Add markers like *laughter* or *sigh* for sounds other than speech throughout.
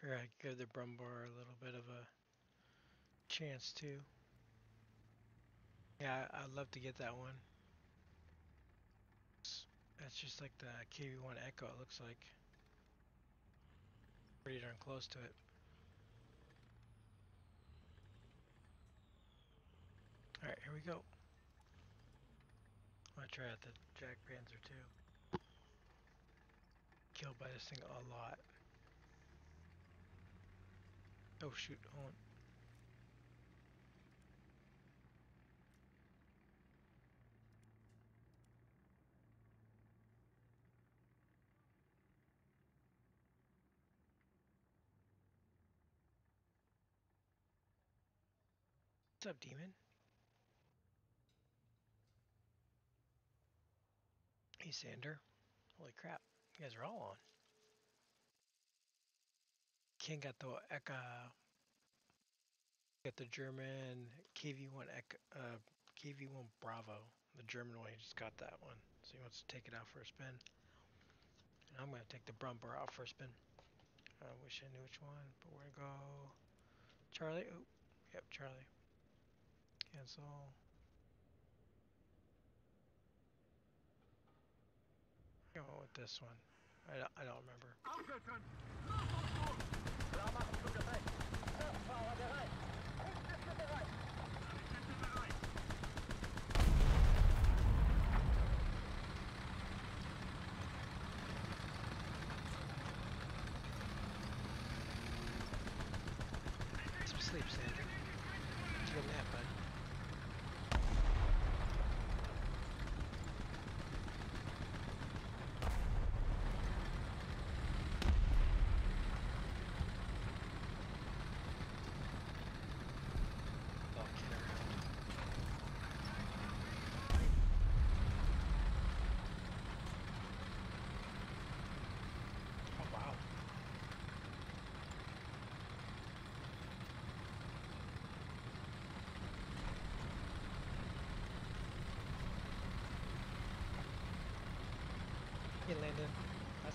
Figure I'd give the Brummbar a little bit of a chance too. Yeah, I'd love to get that one. That's just like the KV1 Echo, it looks like. Pretty darn close to it. Alright, here we go. I'm gonna try out the Jack Panzer too. Killed by this thing a lot. Oh shoot, hold on. What's up, demon? Hey, Sander. Holy crap, you guys are all on. King got the Eka, got the German KV1 Ec, uh, KV1 Bravo, the German one. He just got that one, so he wants to take it out for a spin. I'm gonna take the Brummbar out for a spin. I wish I knew which one, but we're gonna go Charlie. Oh, yep, Charlie. Cancel. Go with this one. I don't, I don't remember. Drama không được đây. Vào vào đây.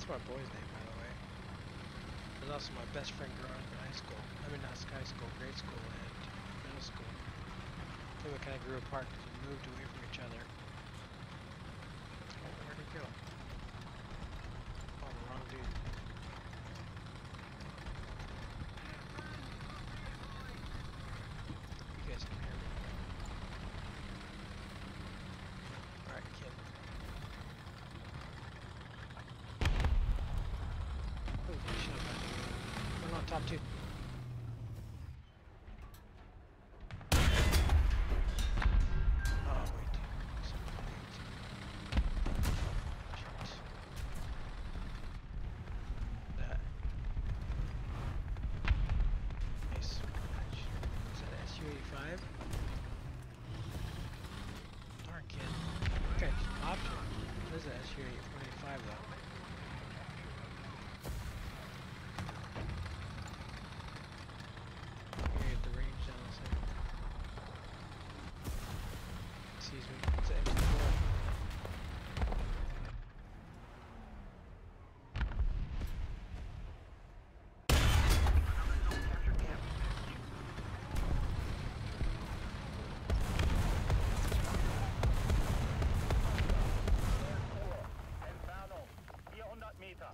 That's my boy's name, by the way. He's also my best friend growing up in high school. I mean, not high school, grade school, and middle school. We kind of grew apart because we moved away from each other. Oh, where'd he go? Oh, the wrong dude. You guys can hear me. Alright, kid. Oh, shit. One on top two. Oh, wait. Shit. That. Nice. Is that an SU-85? Darn kid. Okay, just popped it. What is that SU-185 though? Here at the range down this way. Excuse me. It's an MP4. Entfernung 400 Meter.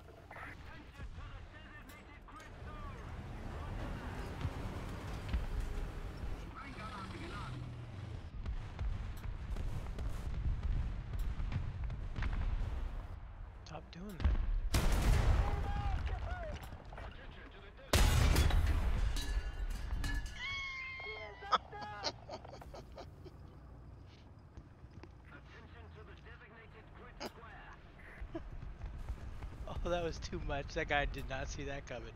Doing that. *laughs* Oh, that was too much. That guy did not see that coming.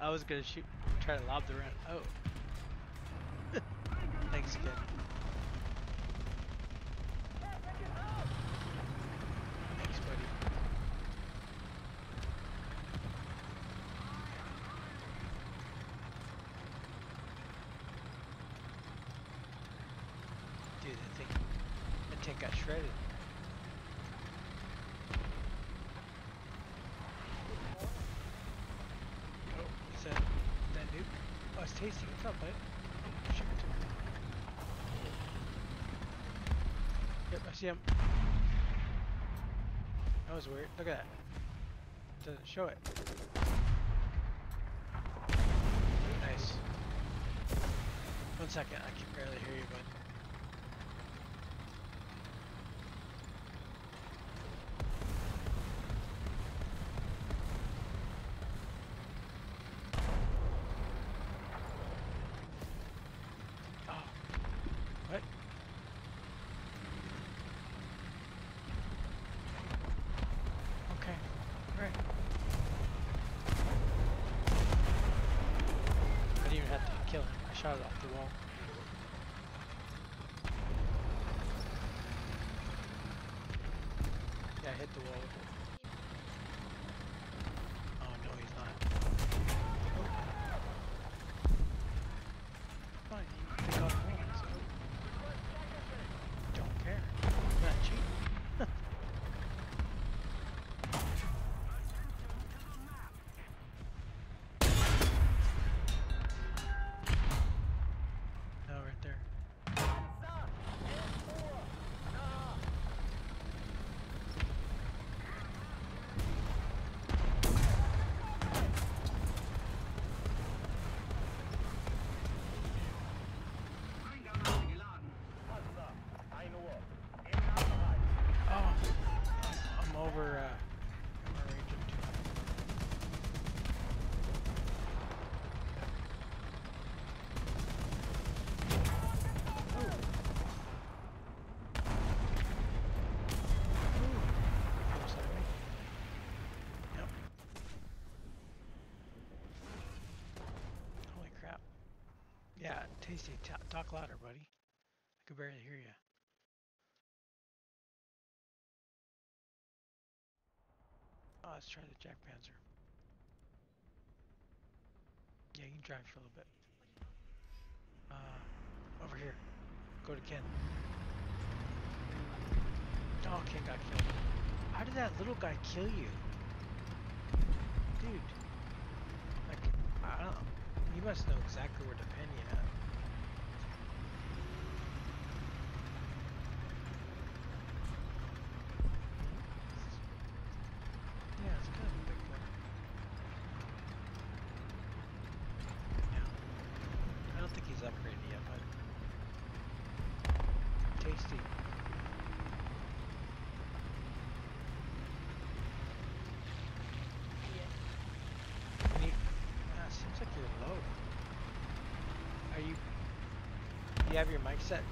I was gonna shoot, try to lob the round. Oh. *laughs* Thanks, kid. Thanks, buddy. Dude, that thing, that tank got shredded. Oh, oh, it's tasty. What's up, bud? Oh, shit. Yep, I see him. That was weird. Look at that. Doesn't show it. Nice. One second, I can barely hear you, bud. Oh. What? Okay. Alright. I didn't even have to kill him. I shot it off the wall. Yeah, I hit the wall Tasty. Ta talk louder, buddy. I could barely hear you. Oh, let's try the Jagdpanzer. Yeah, you can drive for a little bit. Uh, over here. Go to Ken. Oh, Ken got killed. How did that little guy kill you? Dude. Like, I don't You must know exactly where to pin you at. Yeah, it's kind of a big one. Yeah. I don't think he's upgraded yet, but tasty. And you, ah, seems like you're low. Are you? Do you have your mic set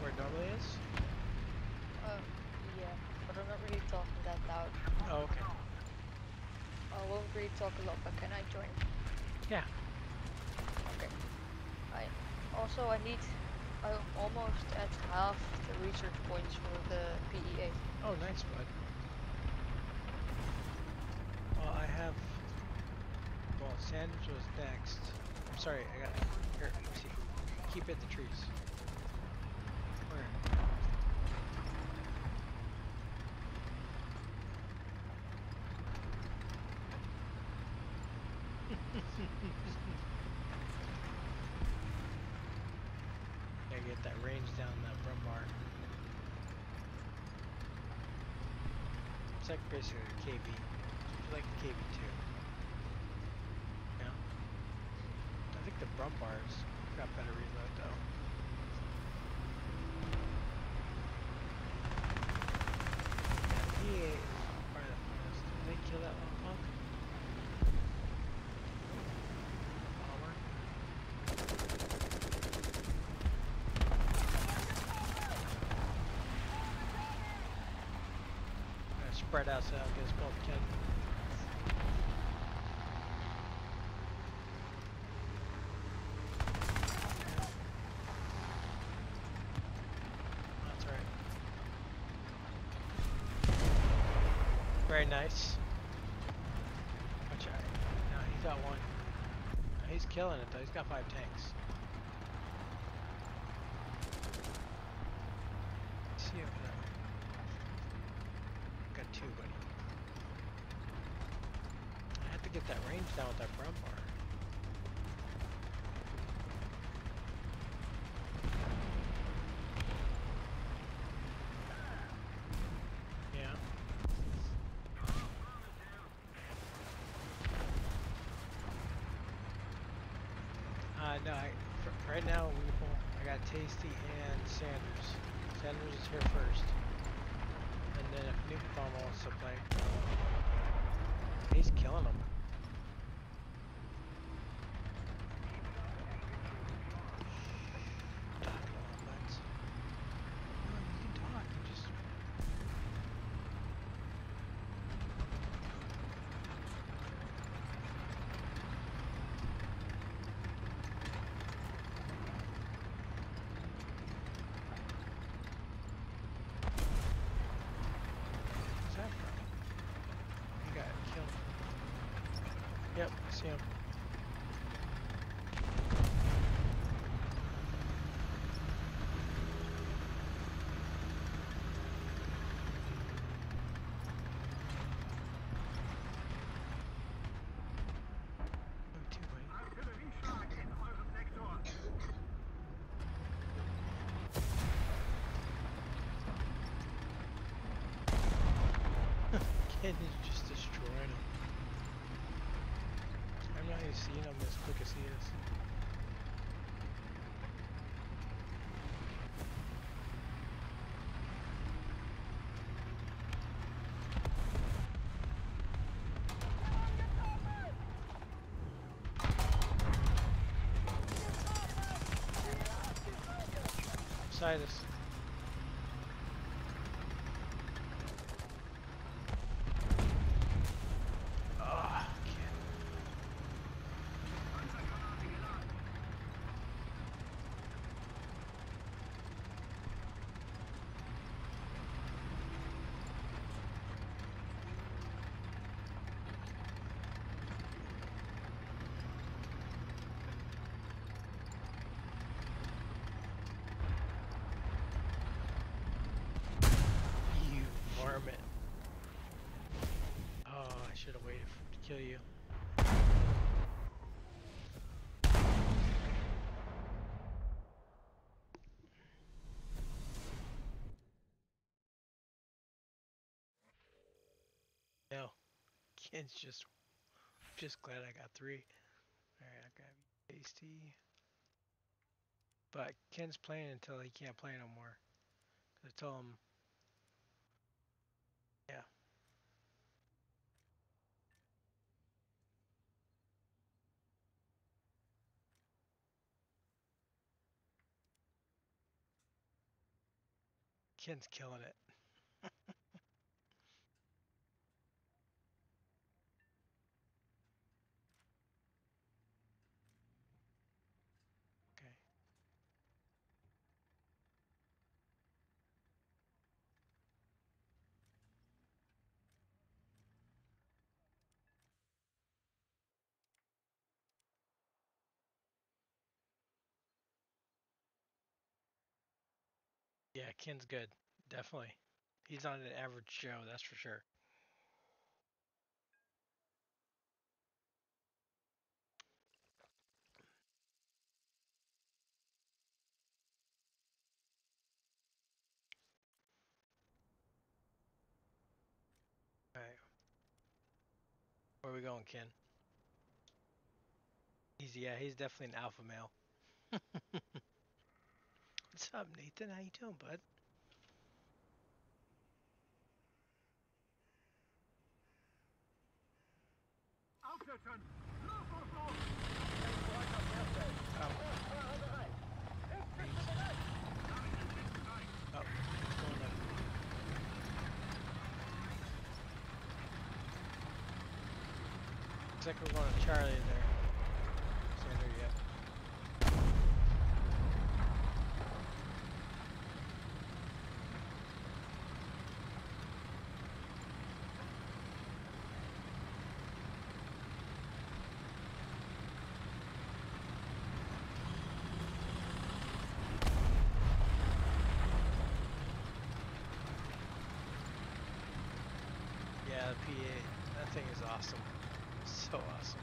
where it normally is? Um, yeah, but I'm not really talking that loud. Oh, okay. I won't really talk a lot, but can I join? Yeah. Okay. I also I need I'm almost at half the research points for the PEA. Oh, nice, bud. Well, I have. Well, sandwich was next. I'm sorry, I got. Here, let me see. Keep it the trees. Where? Gotta get that range down that front bar. It's like basically KB. It's like the KV2. Yeah. I think the front bars got better reload though. Yeah, probably the funnest. Did they kill that little punk? Palmer? Gonna spread out so I don't get killed. That's right. Very nice. Watch out. Now he's got one. He's killing it though. He's got five tanks. down with that brown bar. Yeah. Uh, no, I, for, right now, we I got Tasty and Sanders. Sanders is here first. And then if Newton wants to play, he's killing them. See him. Kid just destroying him. I'm not even seeing him as quick as he is. Beside us. Oh, kid. You varmint. Oh, I should have waited for, to kill you. No, Ken's just, just glad I got three. Alright, I got tasty. But Ken's playing until he can't play no more. 'Cause I told him Yeah. Ken's killing it. okay. Ken's good. Definitely. He's not an average Joe, that's for sure. Alright. Where are we going, Ken? He's yeah, he's definitely an alpha male. *laughs* What's up, Nathan? How you doing, bud? What's going on? Looks like we're going to Charlie there. Sander, yeah. Yeah, the PA, that thing is awesome. So awesome.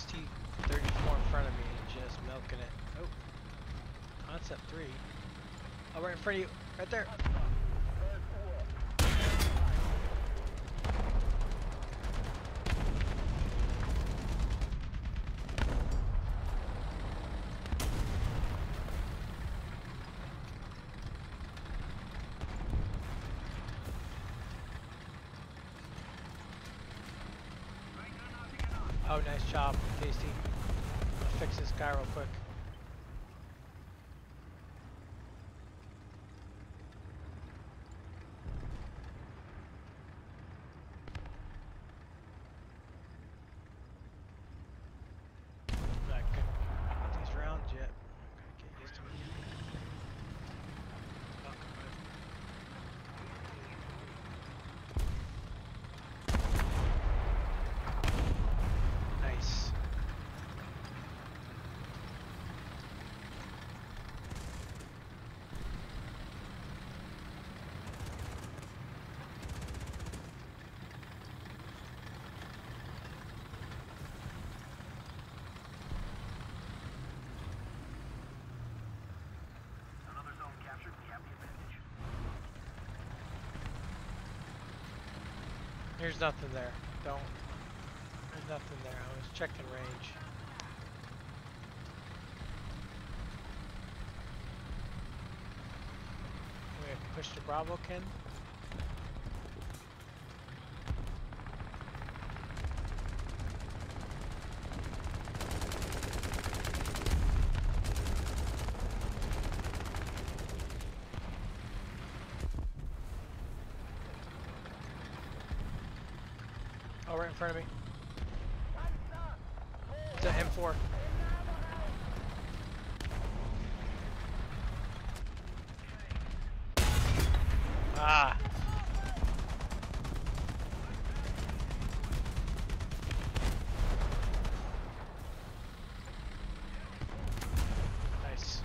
ST-34 in front of me and just milking it. Oh, concept three. Oh, right in front of you, right there. Oh, nice job, Tasty. I'll fix this guy real quick. Not good with these rounds yet. Gotta get used to it. Oh, good. Nice. Another zone captured. We have the advantage. There's nothing there. Don't. There's nothing there. I was checking range. We have to push to Bravo, Ken. In front of me. It's a M4. Ah. Nice.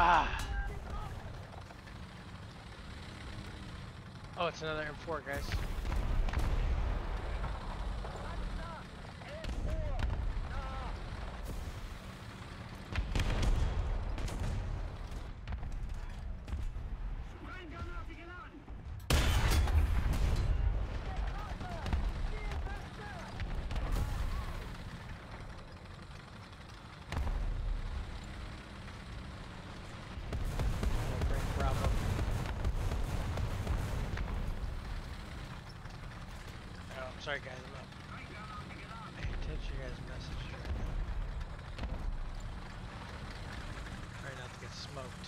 Ah. *sighs* Oh, it's another M4, guys. We'll break Bravo. Oh, I'm sorry, guys. I'm not paying attention to your guys' messages right now. Try not to get smoked.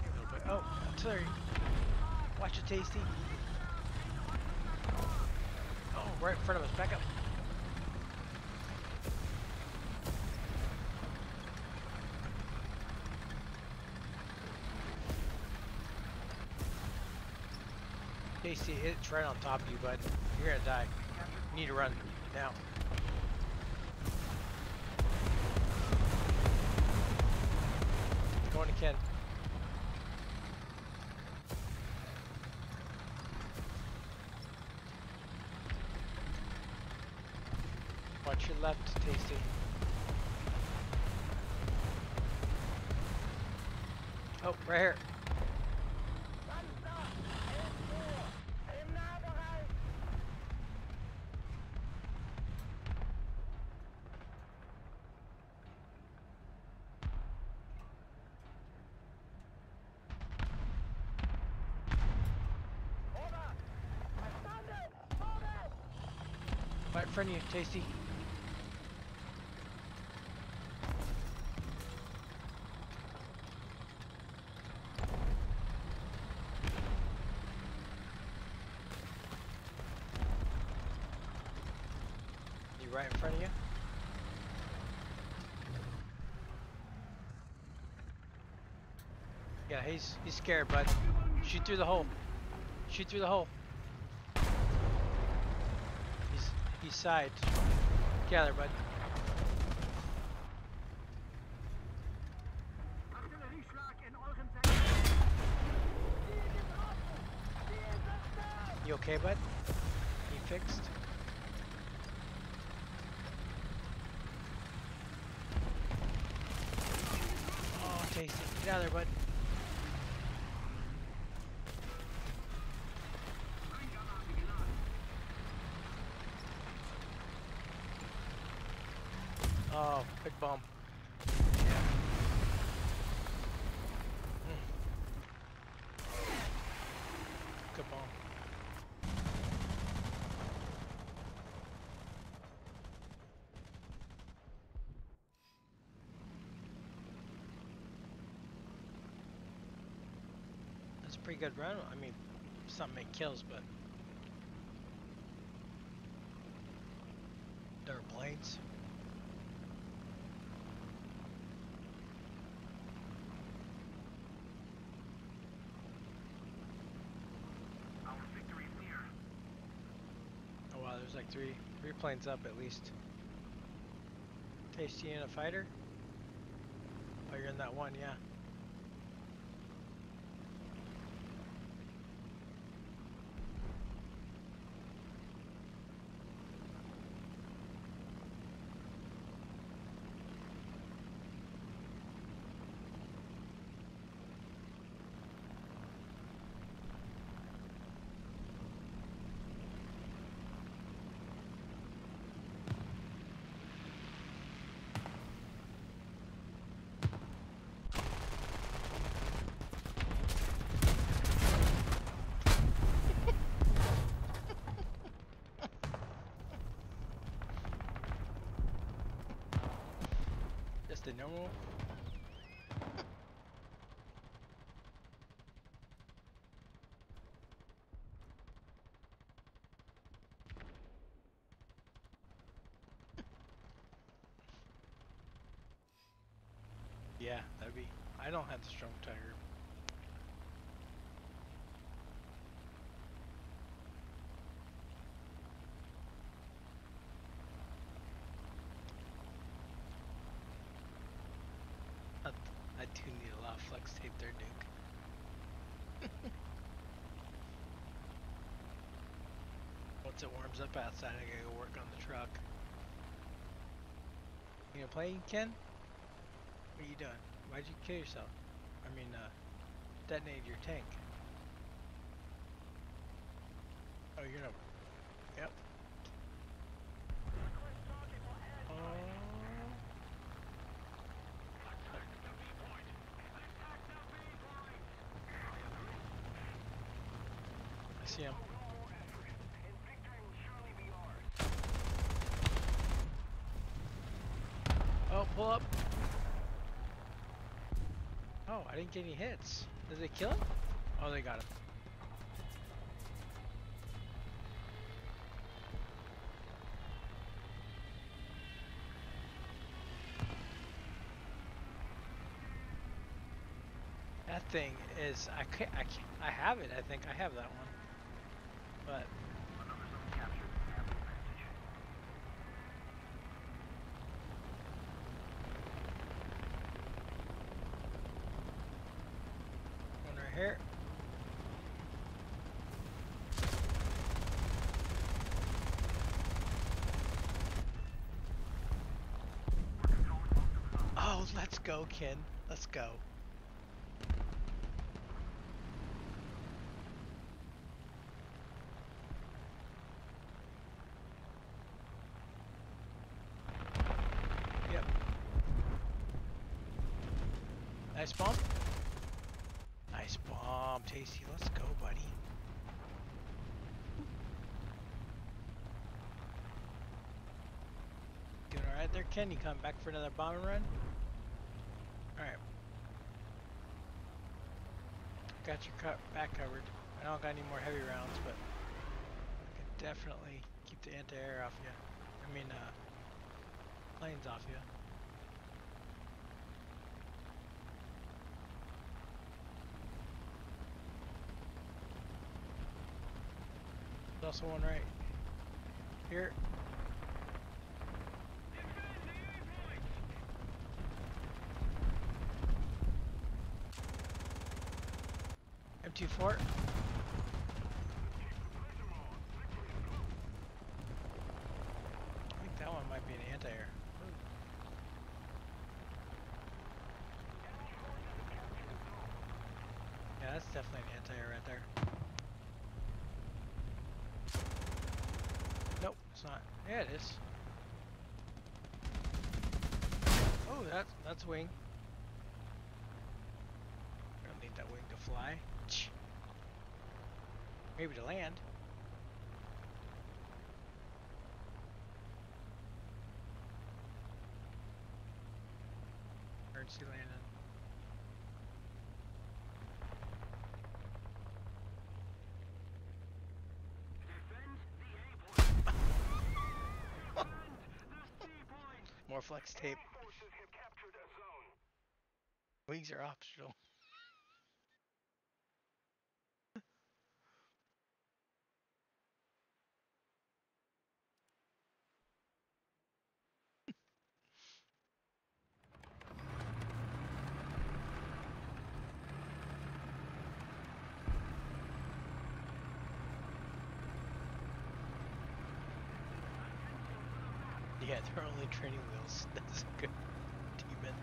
A little bit. Oh, artillery. Watch it, Tasty. Oh, right in front of us. Back up. Tasty, it's right on top of you, bud. You're gonna die. You need to run now. Going to Ken. Watch your left, Tasty. Oh, right here. Front of you, Tasty. You right in front of you. Yeah, he's he's scared, bud. Shoot through the hole. Shoot through the hole. Side. Gather, bud. You okay, bud? You fixed? Oh, tasty. Get out of there, bud. Oh, big bomb. Yeah. Mm. Good bomb. That's a pretty good run. I mean, some make kills, but there are blades. Our near. Oh wow, there's like three three planes up at least. Tasty in a fighter? Oh, you're in that one, yeah. The normal. *laughs* Yeah, that'd be. I don't have the strong tiger. I, I do need there, Duke. *laughs* Once it warms up outside, I gotta go work on the truck. You gonna play, Ken? What are you doing? Why'd you kill yourself? I mean, uh, detonate your tank. Oh, you're gonna. Yep. Oh. I see him. Oh, pull up. Oh, I didn't get any hits. Did they kill him? Oh, they got him. That thing is, I ca I ca I have it. I think I have that one, but Another zone captured. Have the advantage. one right here. We're controlling most of the zone. Oh, let's go, Ken. Let's go. Yep. Nice bomb. Nice bomb, Tasty. Let's go, buddy. Doing alright there, Ken? You coming back for another bombing run? Alright. Got your back covered. I don't got any more heavy rounds, but I can definitely keep the anti-air off you. I mean, uh, planes off you. There's also one right here. M24. I think that one might be an anti-air. Yeah, that's definitely an anti-air right there. Nope, it's not. Yeah, it is. Oh, that's that's wing. Don't need that wing to fly. Ch. Maybe to land. Emergency landing. Defend the A point. Defend the C point. More flex tape. Forces have captured a zone. Wings are optional. Yeah, they're only training wheels. *laughs* That's a good demon.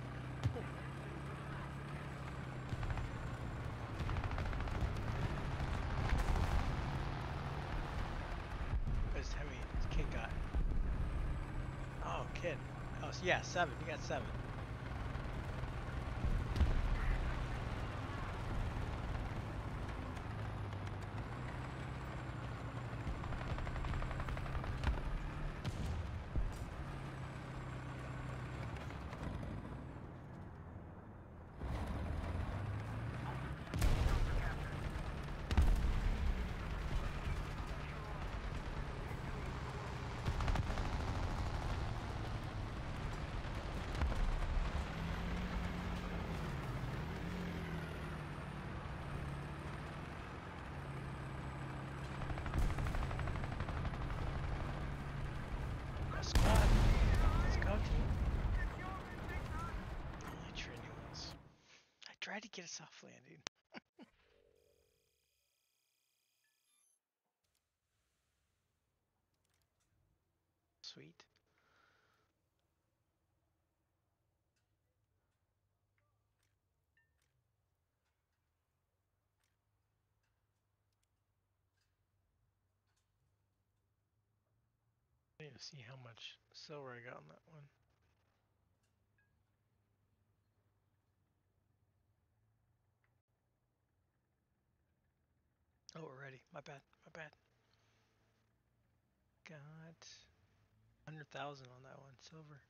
Where's Hemi? Kid got. Oh, kid. Oh, yeah, seven. You got seven. Go squad. Let's go, team. Only training wheels. I tried to get a soft landing. *laughs* Sweet. I need to see how much silver I got on that one. Oh, we're ready. My bad. My bad. Got hundred thousand on that one, silver.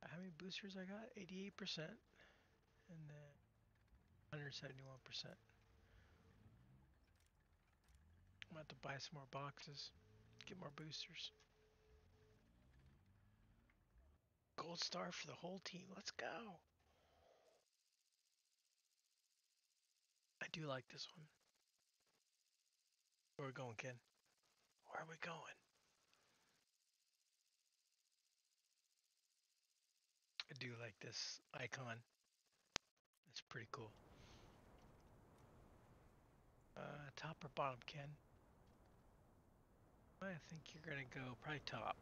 How many boosters I got? Eighty-eight percent, and then hundred seventy-one percent. I'm about to buy some more boxes, get more boosters. Gold star for the whole team. Let's go. I do like this one. Where are we going, Ken? Where are we going? I do like this icon. It's pretty cool. Uh, top or bottom, Ken? I think you're gonna go probably top.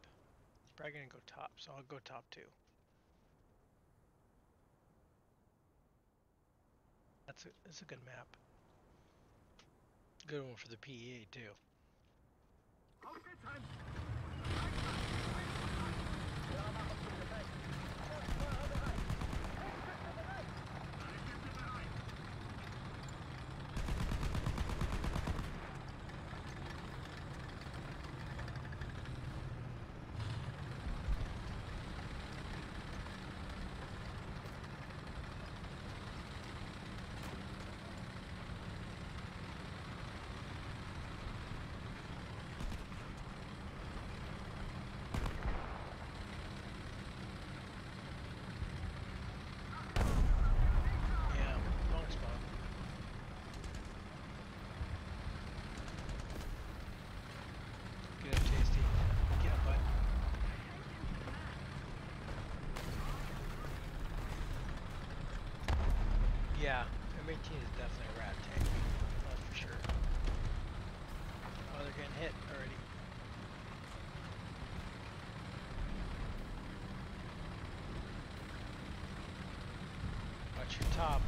Probably gonna go top, so I'll go top two. That's a that's a good map. Good one for the PEA too. Time. Yeah, M18 is definitely a rat tank. That's for sure. Oh, they're getting hit already. Watch your top.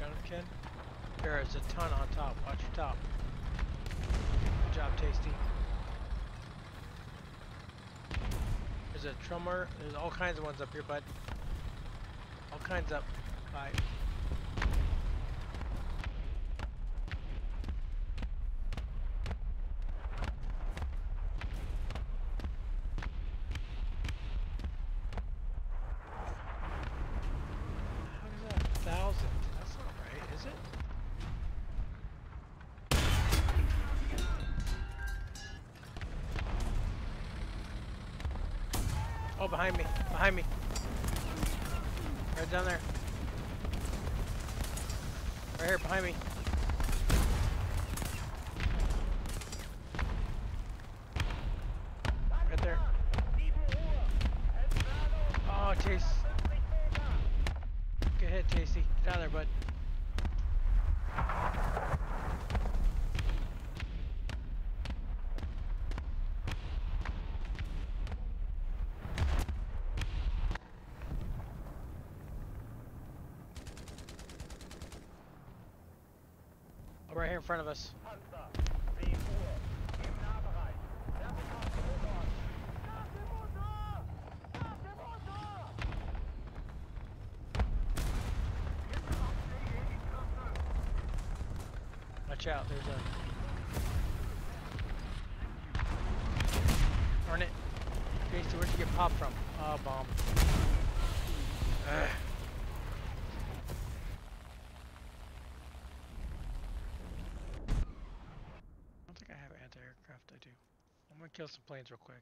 Got him, Ken? There is a ton on top. Watch your top. Good job, Tasty. There's a trummer. There's all kinds of ones up here, bud. All kinds up. Bye. Behind me. Behind me. Right down there. Right here, behind me. Right there. Oh, Chase. Good hit, Tasty. Get down there, bud. Oh, right here in front of us. Watch out, there's a... Darn it. Casey, where'd you get popped from? Oh, bomb. Ugh. I don't think I have anti-aircraft, I do. I'm gonna kill some planes real quick.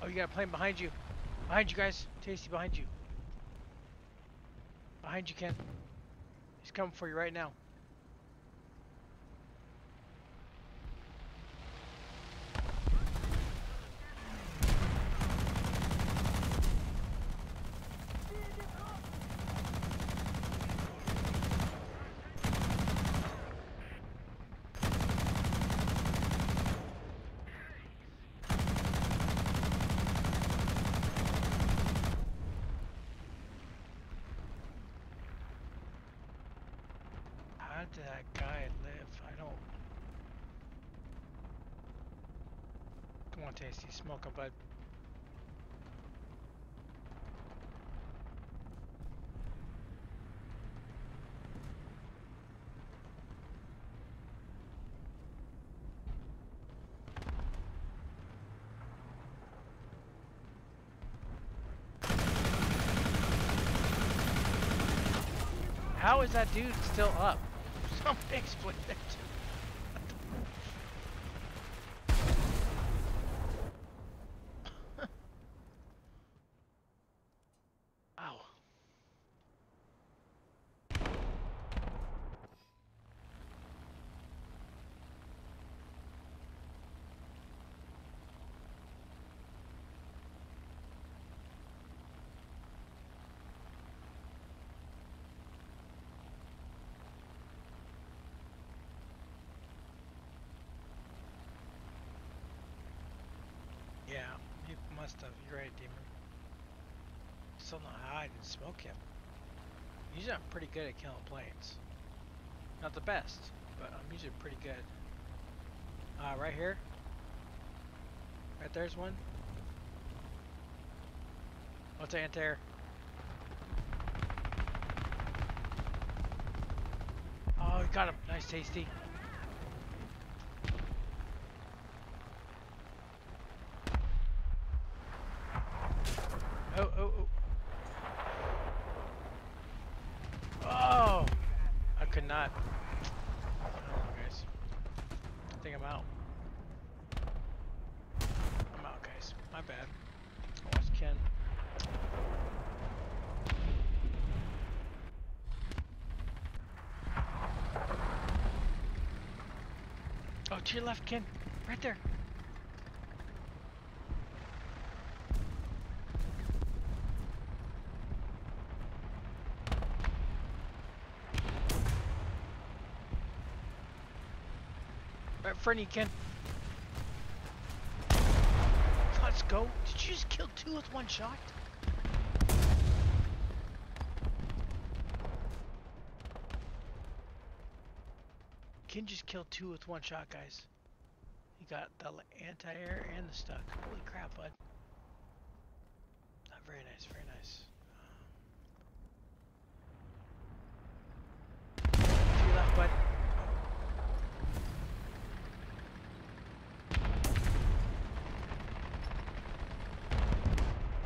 Oh, you got a plane behind you. Behind you guys. Tasty behind you. Behind you, Ken. He's coming for you right now. How did that guy live? I don't. Come on, Tasty. Smoke him, bud. How is that dude still up? *laughs* Somebody explain that to me. Ow. Yeah, he must have. You're right, Demon. Still how I didn't smoke him. Usually I'm pretty good at killing planes. Not the best, but I'm usually pretty good. Uh, right here. Right there's one. What's anti-air? Oh, you got him. Nice, tasty. Oh, oh, oh. Oh! I could not. I don't know, guys. I think I'm out. To your left, Ken. Right there. Right in front of you, Ken. Let's go. Did you just kill two with one shot? Ken just kill two with one shot, guys. You got the anti-air and the stuck. Holy crap, bud. Not very nice, very nice. To your left, bud.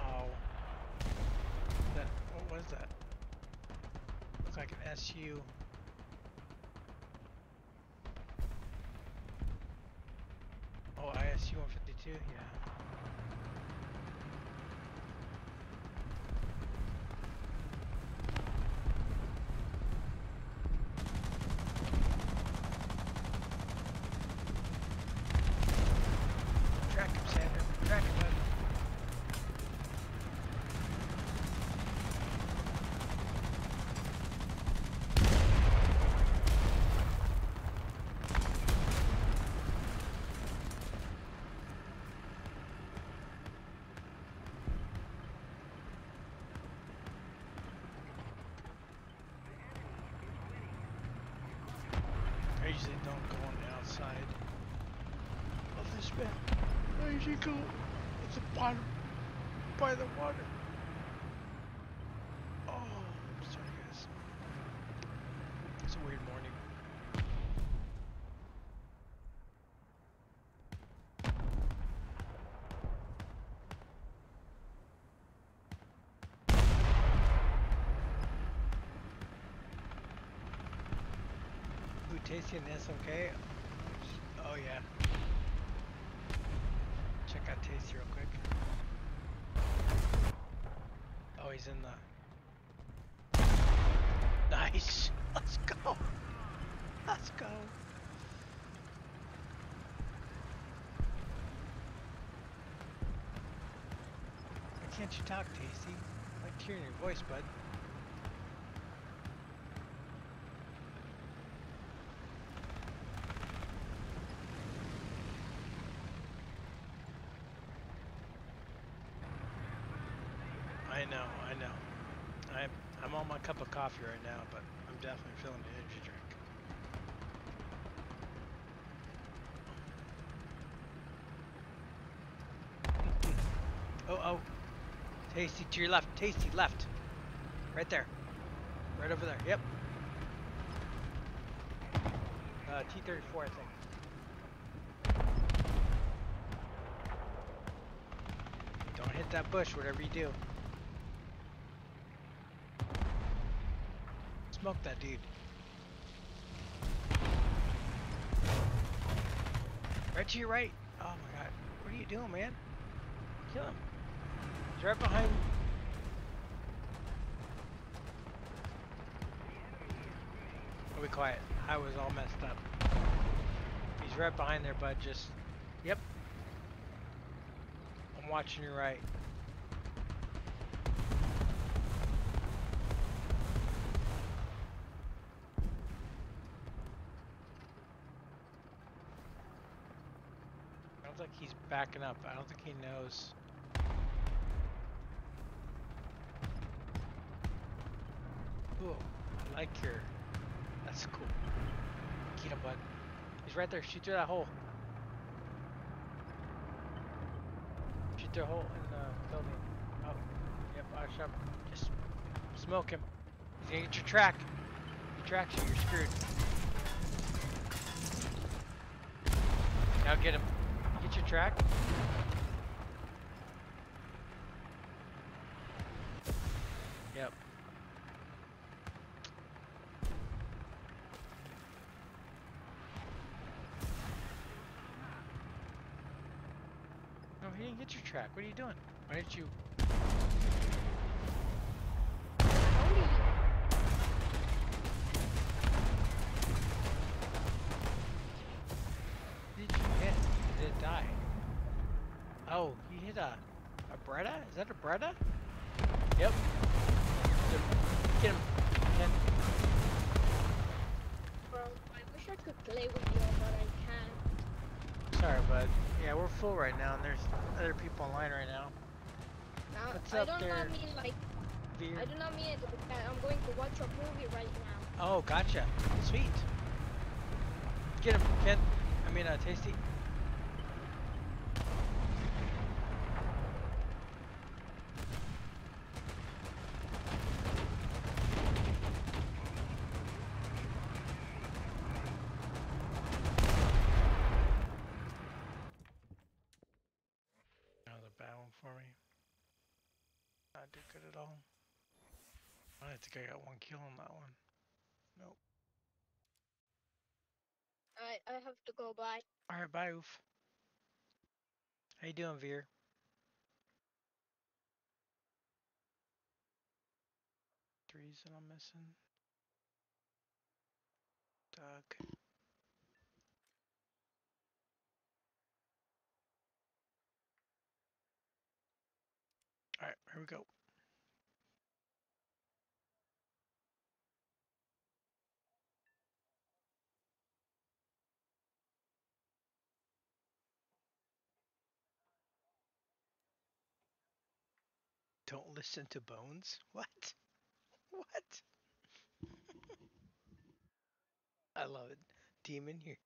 Oh. That, what was that? Looked like an SU. Oh, ISU 152? Yeah. Track him, Sander. Track him, bud. I usually don't go on the outside of this map. I usually go at the bottom by the water. Oh, I'm sorry guys. It's a weird morning. Tasty and SMK. Oh yeah. Check out Tasty real quick. Oh, he's in the. Nice. *laughs* Let's go. Let's go. Why can't you talk, Tasty? I like hearing your voice, bud. I know, I know. I'm I'm on my cup of coffee right now, but I'm definitely feeling the energy drink. oh oh. Tasty to your left. Tasty left. Right there. Right over there. Yep. Uh, T34, I think. Don't hit that bush, whatever you do. Smoke that dude. Right to your right. Oh my god. What are you doing, man? Kill him. He's right behind. Oh, be quiet. I was all messed up. He's right behind there, bud. Just. Yep. I'm watching your right. Backing up. I don't think he knows. Ooh, I like your. That's cool. Get him, bud. He's right there. Shoot through that hole. Shoot through a hole in the building. Oh, yep. I shot. Just smoke him. He's gonna get your track. He tracks you. You're screwed. Now get him. Track. Yep. No, he didn't get your track. What are you doing? Why didn't you? Oh, he hit a a Bretta? Is that a Bretta? Yep. Get him. Get him. Bro, I wish I could play with you, but I can't. Sorry, bud. Yeah, we're full right now, and there's other people online right now. Now, What's I up do there? not mean like Veer. I do not mean it to be. I'm going to watch a movie right now. Oh, gotcha. Sweet. Get him, Ken. I mean, uh, Tasty. Another bad one for me. Not do good at all. I think I got one kill on that one. Nope. I I have to go by. All right, bye, Oof. How you doing, Veer? Threes that I'm missing. Doug. All right, here we go. Don't listen to Bones? *laughs* What? What? *laughs* I love it. Demon here.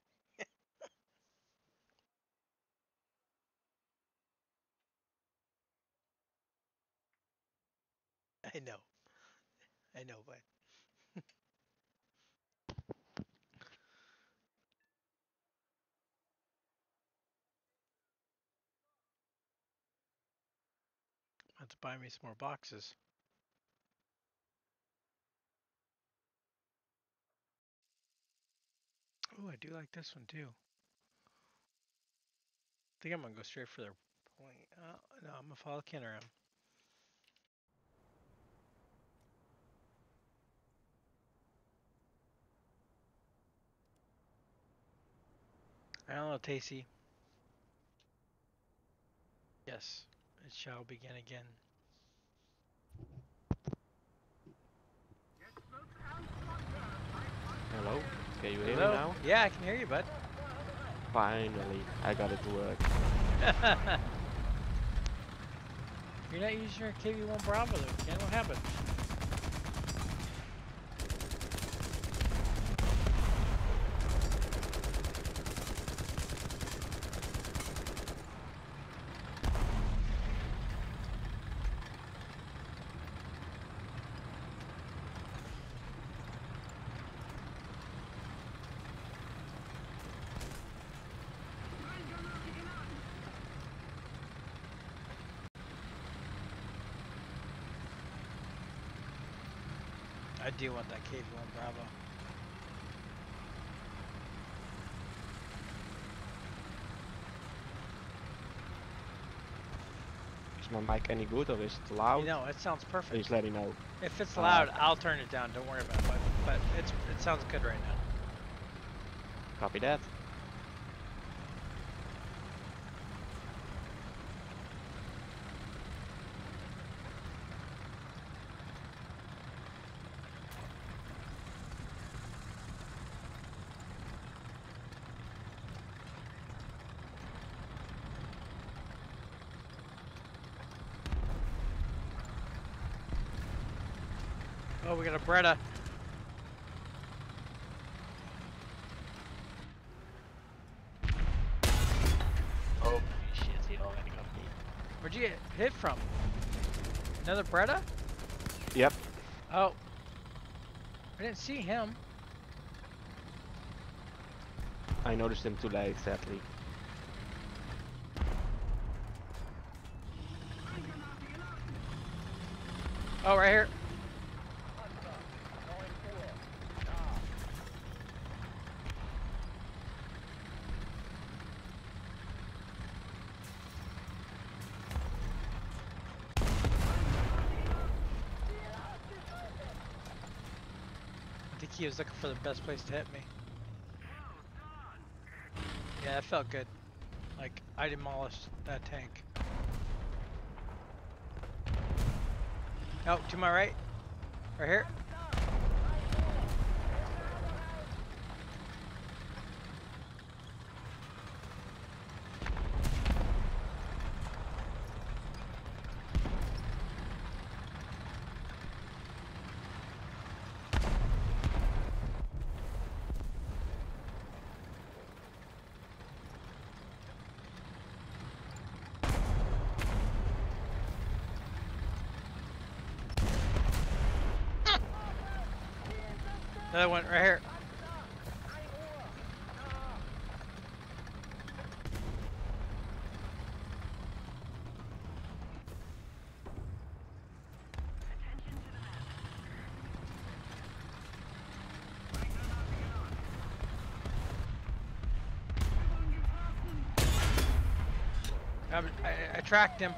*laughs* I know. I know, but buy me some more boxes. Oh, I do like this one too. I think I'm gonna go straight for their point. Uh, no, I'm gonna follow Ken around. I don't know, Tasty. Yes, it shall begin again. Hello? Can you hear me Hello? now? Yeah, I can hear you, bud. Finally, I got it to work. *laughs* *laughs* You're not using your KV1 Bravo though, Ken. What happened? Do want that KV1 Bravo. Is my mic any good or is it loud? You know, it sounds perfect. Please let me know. If it's Uh, loud, I'll turn it down. Don't worry about it. But, but it's it sounds good right now. Copy that. Oh, we got a Bretta. Oh shit, he already got me. Where'd you get hit from? Another Bretta? Yep. Oh. I didn't see him. I noticed him too late, sadly. he was looking for the best place to hit me. Yeah, that felt good. Like, I demolished that tank. Oh, to my right. Right here. Tracked him.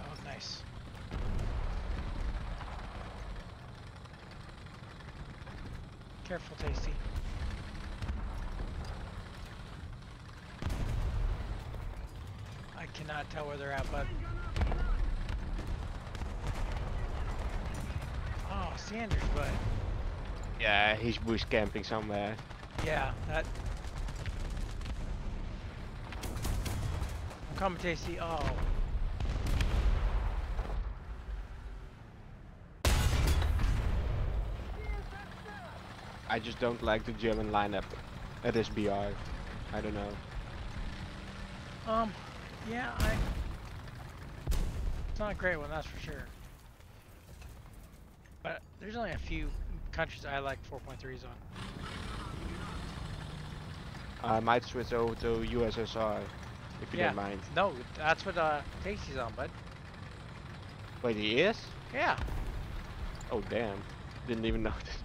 Oh, nice. Careful, Tasty. I cannot tell where they're at, bud. Oh, Sanders, bud. Yeah, he's bush camping somewhere. Yeah, that. Coming, Tasty. Oh. I just don't like the German lineup at SBR. I don't know. Um, yeah, I. It's not a great one, that's for sure. But there's only a few countries I like 4.3s on. I might switch over to USSR if you Yeah. don't mind. No, that's what uh, Tasty's on, bud. Wait, he is? Yeah. Oh damn. Didn't even *laughs* notice.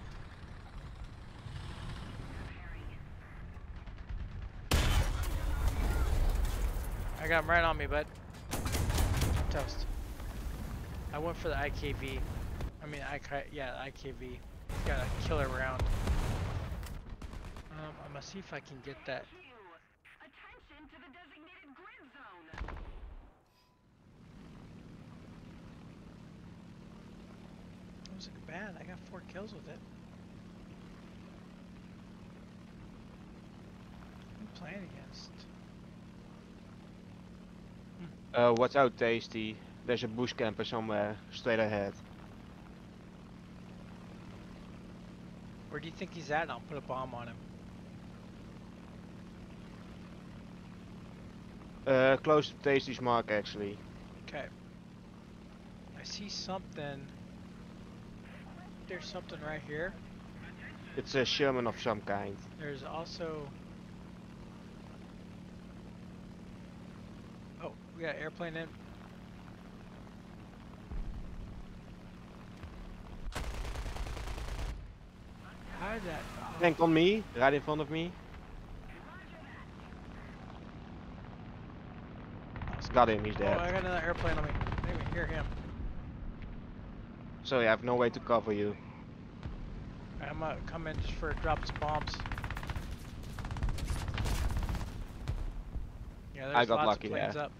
I got him right on me, bud. Toast. I went for the IKV. I mean, IK, yeah, IKV. He's got a killer round. Um, I'm gonna see if I can get that. Attention to the designated grid zone. That wasn't bad. I got four kills with it. Who playing against? Uh, watch out, Tasty. There's a bush camper somewhere straight ahead. Where do you think he's at? And I'll put a bomb on him. Uh, close to Tasty's mark actually. Okay. I see something. There's something right here. It's a Sherman of some kind. There's also. Oh, we got airplane in. How did that? oh, on me, right in front of me. Got him, he's dead. Oh. I got another airplane on me. I didn't even hear him. Sorry, I have no way to cover you. I'm gonna come in just for drop some bombs. Yeah, there's I got lots lucky there. up.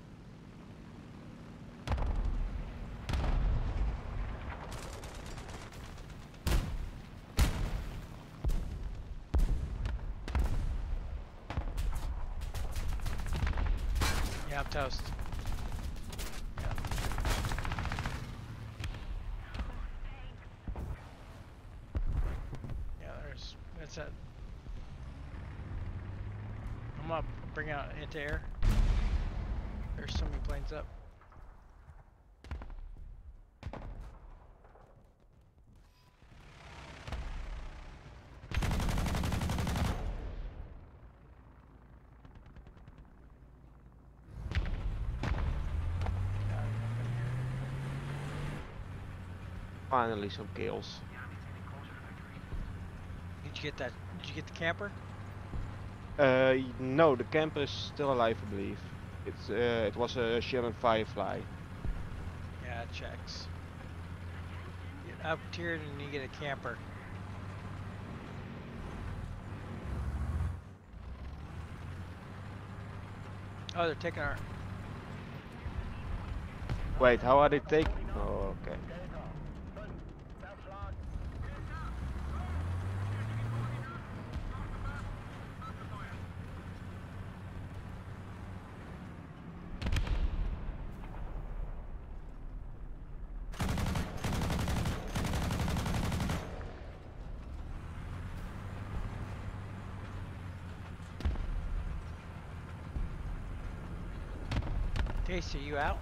Yeah, I'm toast. Yeah. Yeah, there's that's it. I'm gonna out anti-air. There's so many planes up. Yeah, nobody here. Finally some kills. Did you get that? Did you get the camper? Uh, no, the camper is still alive, I believe. It's uh, it was a Sherman Firefly. Yeah, it checks. Get up tiered and you get a camper. Oh, they're taking our. Wait, how are they taking? Oh, okay. Are you out?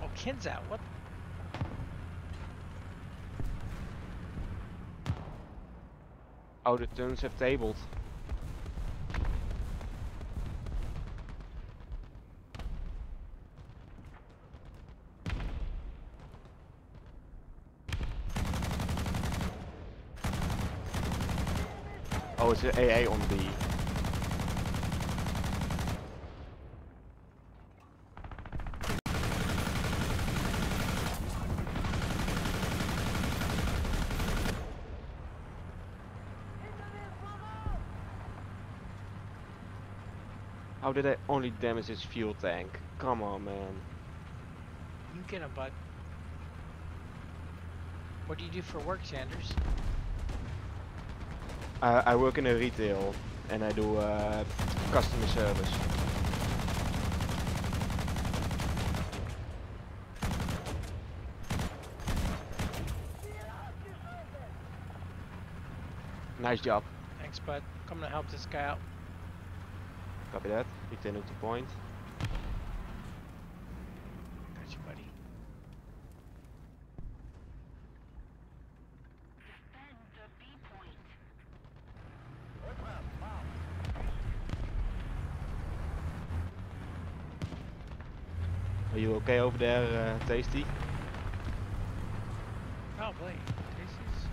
Oh, Kin's out. What? Oh, the turns have tabled. Oh, it's an AA on B. How did I only damage his fuel tank? Come on, man. You get him, bud. What do you do for work, Sanders? I, I work in a retail and I do uh, customer service. Nice job. Thanks, bud. Coming to help this guy out. Copy that. Return to point. Got you, buddy. The. Are you okay over there, uh, Tasty? Oh, Blake. Casey's.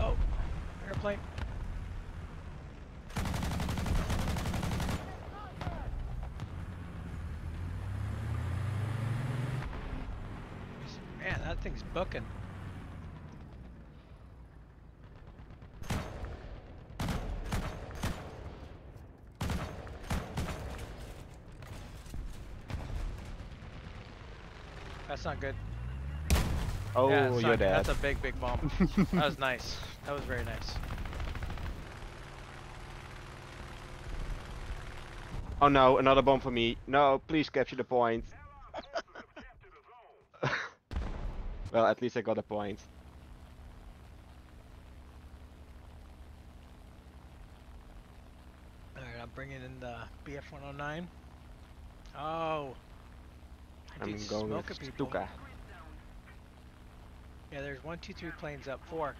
Oh, airplane. Man, booking. That's not good. Oh, yeah, you're not dead. That's a big, big bomb. *laughs* that was nice. That was very nice. Oh no, another bomb for me. No, please capture the point. Well, at least I got a point. Alright, I'm bringing in the BF 109. Oh. I I'm do going smoke with at people. Stuka. Yeah, there's one, two, three planes up. Four.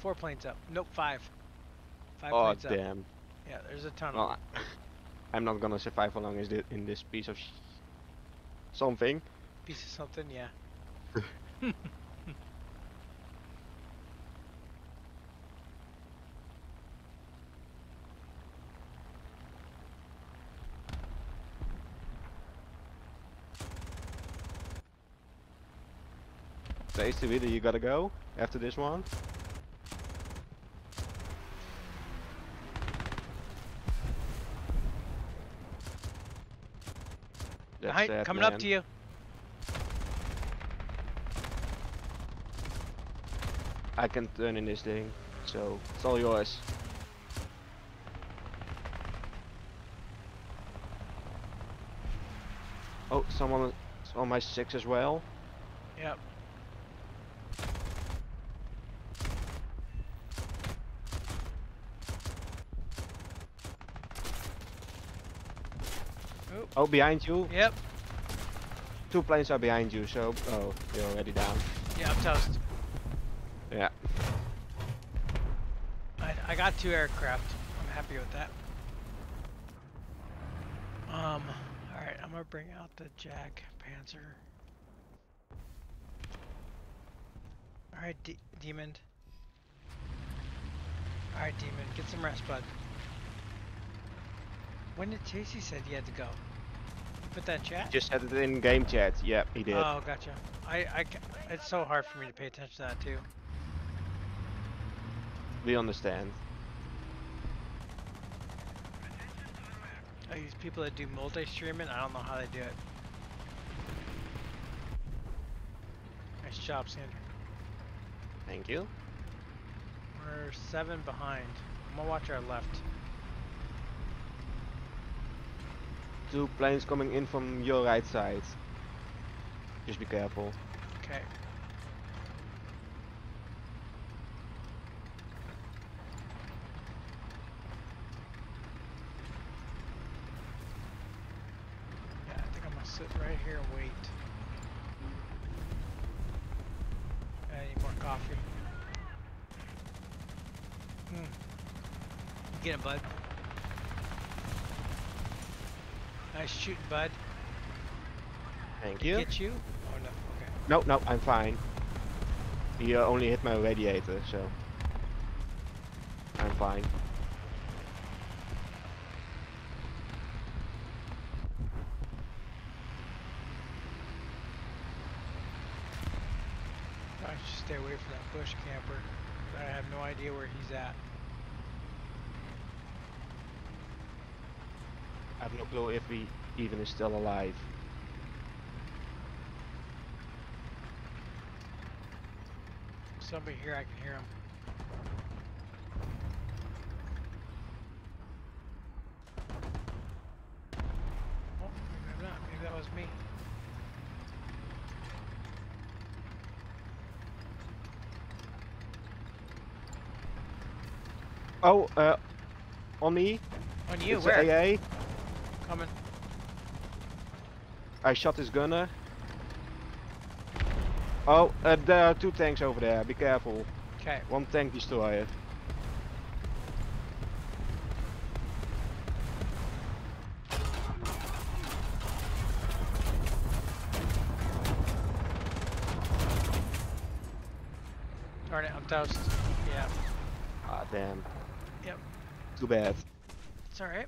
Four planes up. Nope, five. Five Oh planes up. damn. Yeah, there's a ton Well. Oh, I- I'm not gonna survive for long is thi- in this piece of sh something. Piece of something, yeah. *laughs* Tasty, really, you gotta go after this one. That's sad, coming up to you. I can turn in this thing, so it's all yours. Oh, someone is on my six as well. Yep. Oop. Oh, behind you. Yep. Two planes are behind you, so oh, you're already down. Yeah, I'm toast. Got two aircraft. I'm happy with that. Um, alright, I'm gonna bring out the Jag Panzer. Alright, Demon. Alright, Demon, get some rest, bud. When did Chasey said he had to go? You put that chat? Just said it in game chat. Yeah, he did. Oh, gotcha. I, I, it's so hard for me to pay attention to that too. we understand. Like these people that do multi-streaming, I don't know how they do it. Nice job, Sandra. Thank you. We're seven behind. I'm gonna watch our left. Two planes coming in from your right side. Just be careful. Okay. Yeah, I think I'm gonna sit right here and wait. I need more coffee. Hmm. You bud. Nice shooting, bud. Thank you. Get you? Oh no. Okay. No, no, I'm fine. He uh, only hit my radiator, so I'm fine. I should stay away from that bush camper. I have no idea where he's at. I have no clue if he even is still alive. Somebody here, I can hear him. Oh, maybe I'm not. Maybe that was me. Oh, uh, on me. On you, it's where? AA. Coming. I shot his gunner. Oh, uh, there are two tanks over there. Be careful. Okay. One tank destroyer. Darn it, I'm toast. Yeah, Ah, damn. Yep. Too bad. it's alright.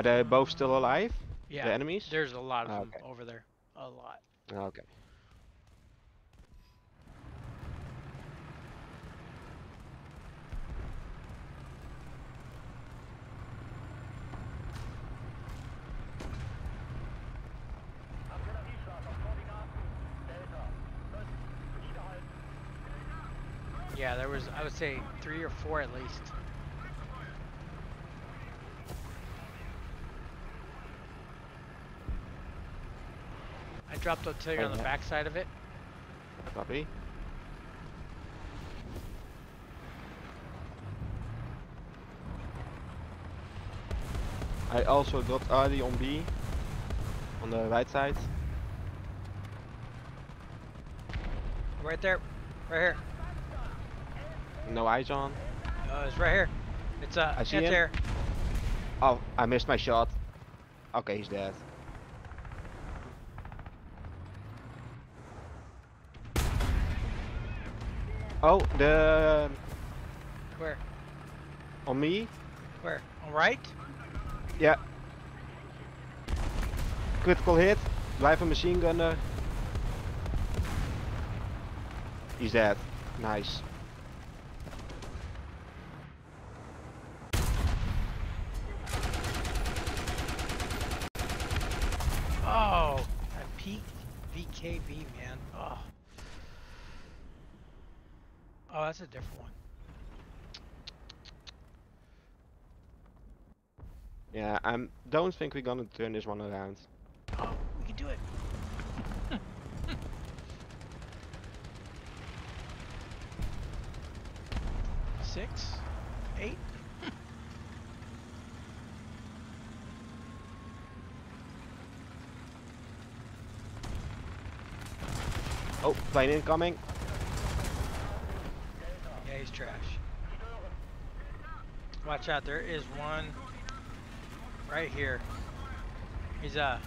Are they both still alive? Yeah. The enemies? There's a lot of Ah, them okay. over there. A lot. Okay. Yeah, there was, I would say, three or four at least. I dropped artillery on the Okay. back side of it. Copy. I also got RD on B. On the right side. Right there. Right here. No eyes on. Uh, it's right here. It's uh, I see him. there. Oh, I missed my shot. Okay, he's dead. Oh, the Where? on me. Where? All right. Yeah. Critical hit. Drive a machine gunner. He's dead. Nice. Oh, that peak VKV man. Oh. A different one. Yeah, I don't think we're gonna turn this one around. Oh, we can do it. *laughs* Six, eight. *laughs* Oh, plane incoming. Trash. Watch out, there is one right here. He's a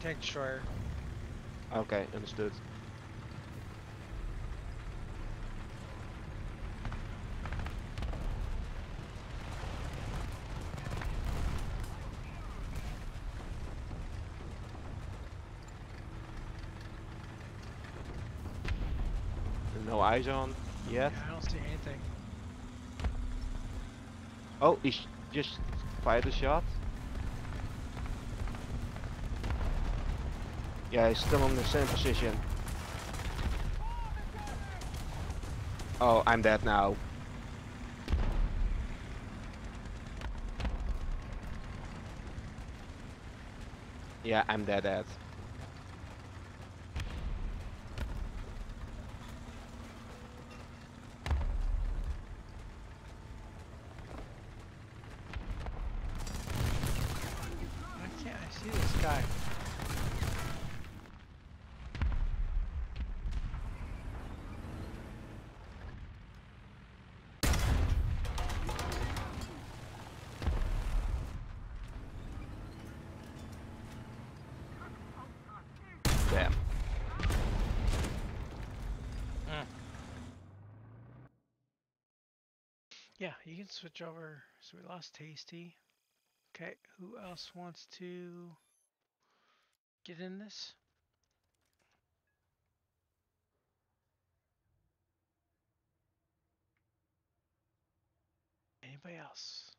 tank destroyer. Okay, understood. No eyes on yet. Yeah, I don't see anything. Oh, he just fired a shot. Yeah, he's still on the same position. Oh, I'm dead now. Yeah, I'm dead dead. I can't. I see this guy. Damn. Yeah, you can switch over. So we lost Tasty. Okay, who else wants to get in this? Anybody else?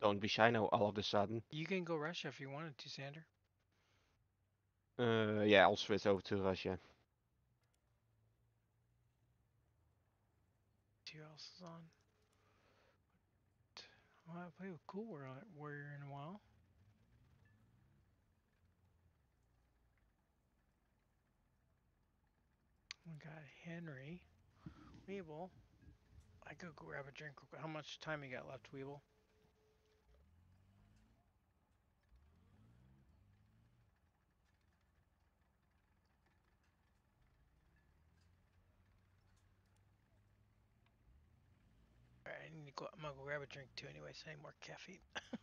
Don't be shy now all of a sudden. You can go Russia if you wanted to, Sander. Uh, yeah, I'll switch over to Russia. Who else is on. But, I play with Cool Warrior in a while. We got Henry. Weeble. I go grab a drink. How much time you got left, Weeble? To go. I'm gonna go grab a drink too anyway, so need more caffeine. *laughs*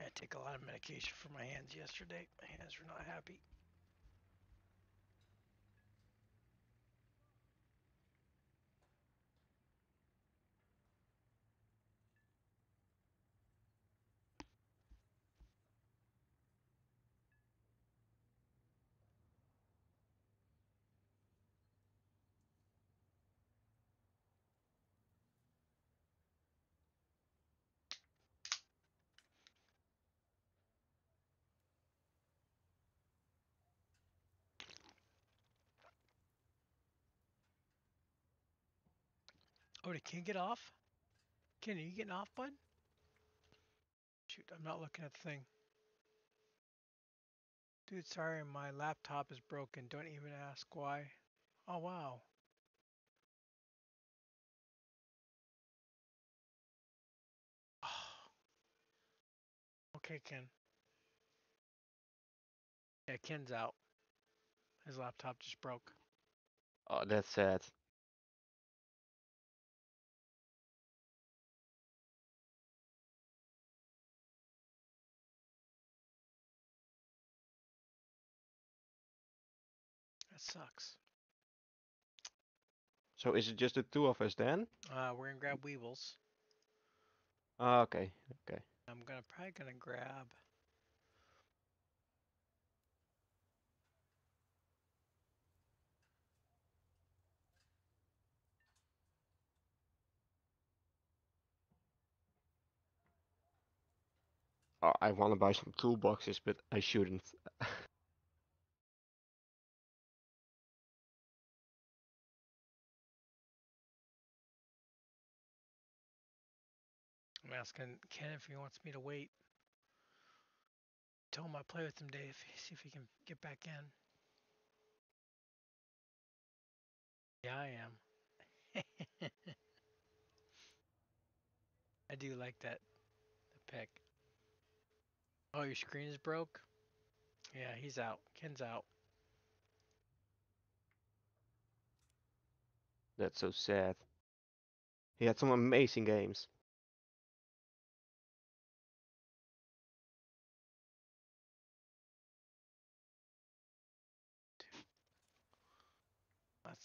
I take a lot of medication for my hands yesterday. My hands were not happy. Oh, did Ken get off? Ken, are you getting off, bud? Shoot, I'm not looking at the thing. Dude, sorry, my laptop is broken. Don't even ask why. Oh, wow. *sighs* okay, Ken. Yeah, Ken's out. His laptop just broke. Oh, that's sad. Sucks. So is it just the two of us then? Uh, we're gonna grab Weebles. Ah, okay, okay. I'm gonna probably gonna grab. Oh, I want to buy some toolboxes, but I shouldn't. *laughs* I'm asking Ken if he wants me to wait. Tell him I play with him, Dave. See if he can get back in. Yeah, I am. *laughs* I do like that. The pick. Oh, your screen is broke? Yeah, he's out. Ken's out. That's so sad. He had some amazing games.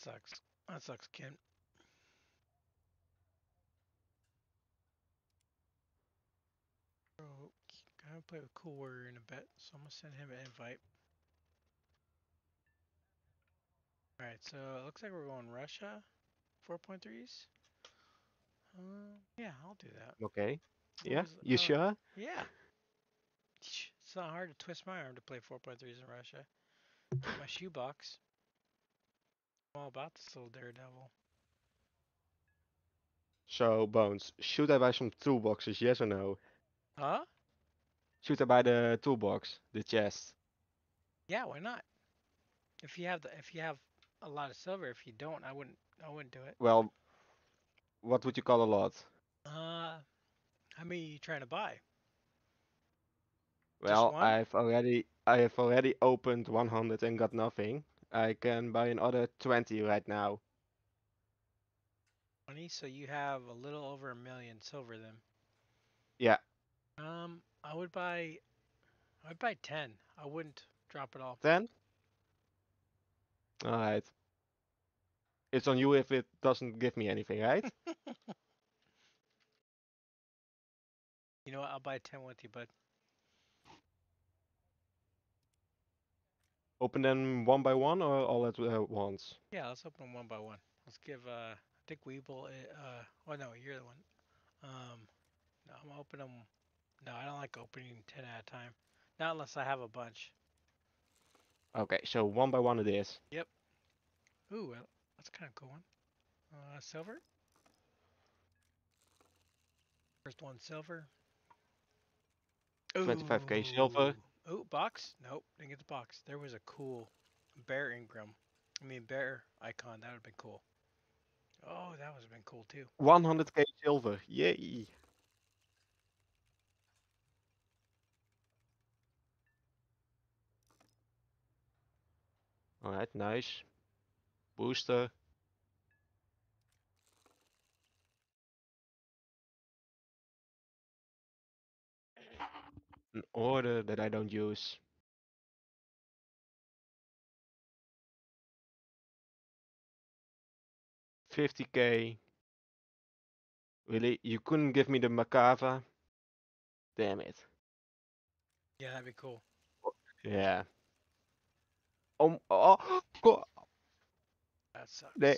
Sucks. That sucks, Ken. Bro, I haven't played with Cool Warrior in a bit, so I'm gonna send him an invite. Alright, so it looks like we're going Russia. 4.3s? Uh, yeah, I'll do that. Okay. What Yeah. was- You oh, sure? Yeah. It's not hard to twist my arm to play 4.3s in Russia. My shoebox. I'm all about this little daredevil. So Bones, should I buy some toolboxes? Yes or no? Huh? Should I buy the toolbox, the chest? Yeah, why not? If you have the if you have a lot of silver, if you don't, I wouldn't I wouldn't do it. Well, what would you call a lot? Uh how many are you trying to buy? Well. I've already I have already opened 100 and got nothing. I can buy another 20 right now. 20, so you have a little over a million silver then. Yeah. Um I would buy I would buy 10. I wouldn't drop it all. 10? Alright. It's on you if it doesn't give me anything, right? *laughs* You know what? I'll buy 10 with you, bud. Open them one by one or all at uh, once? Yeah, let's open them one by one. Let's give uh I think Weeble uh oh no, you're the one. Um no, I'm gonna open them no, I don't like opening 10 at a time. Not unless I have a bunch. Okay, so one by one it is. Yep. Ooh, well, that's kind of cool one. Uh, silver. First one, silver. 25k silver. Ooh, box? Nope, didn't get the box. There was a cool bear Ingram. I mean, bear icon. That would have been cool. Oh, that would have been cool too. 100k silver. Yay! Alright, nice. Booster. An order that I don't use. Fifty K. Really? You couldn't give me the Macava? Damn it. Yeah, that'd be cool. Yeah. Um, oh, *gasps* God. That sucks. They,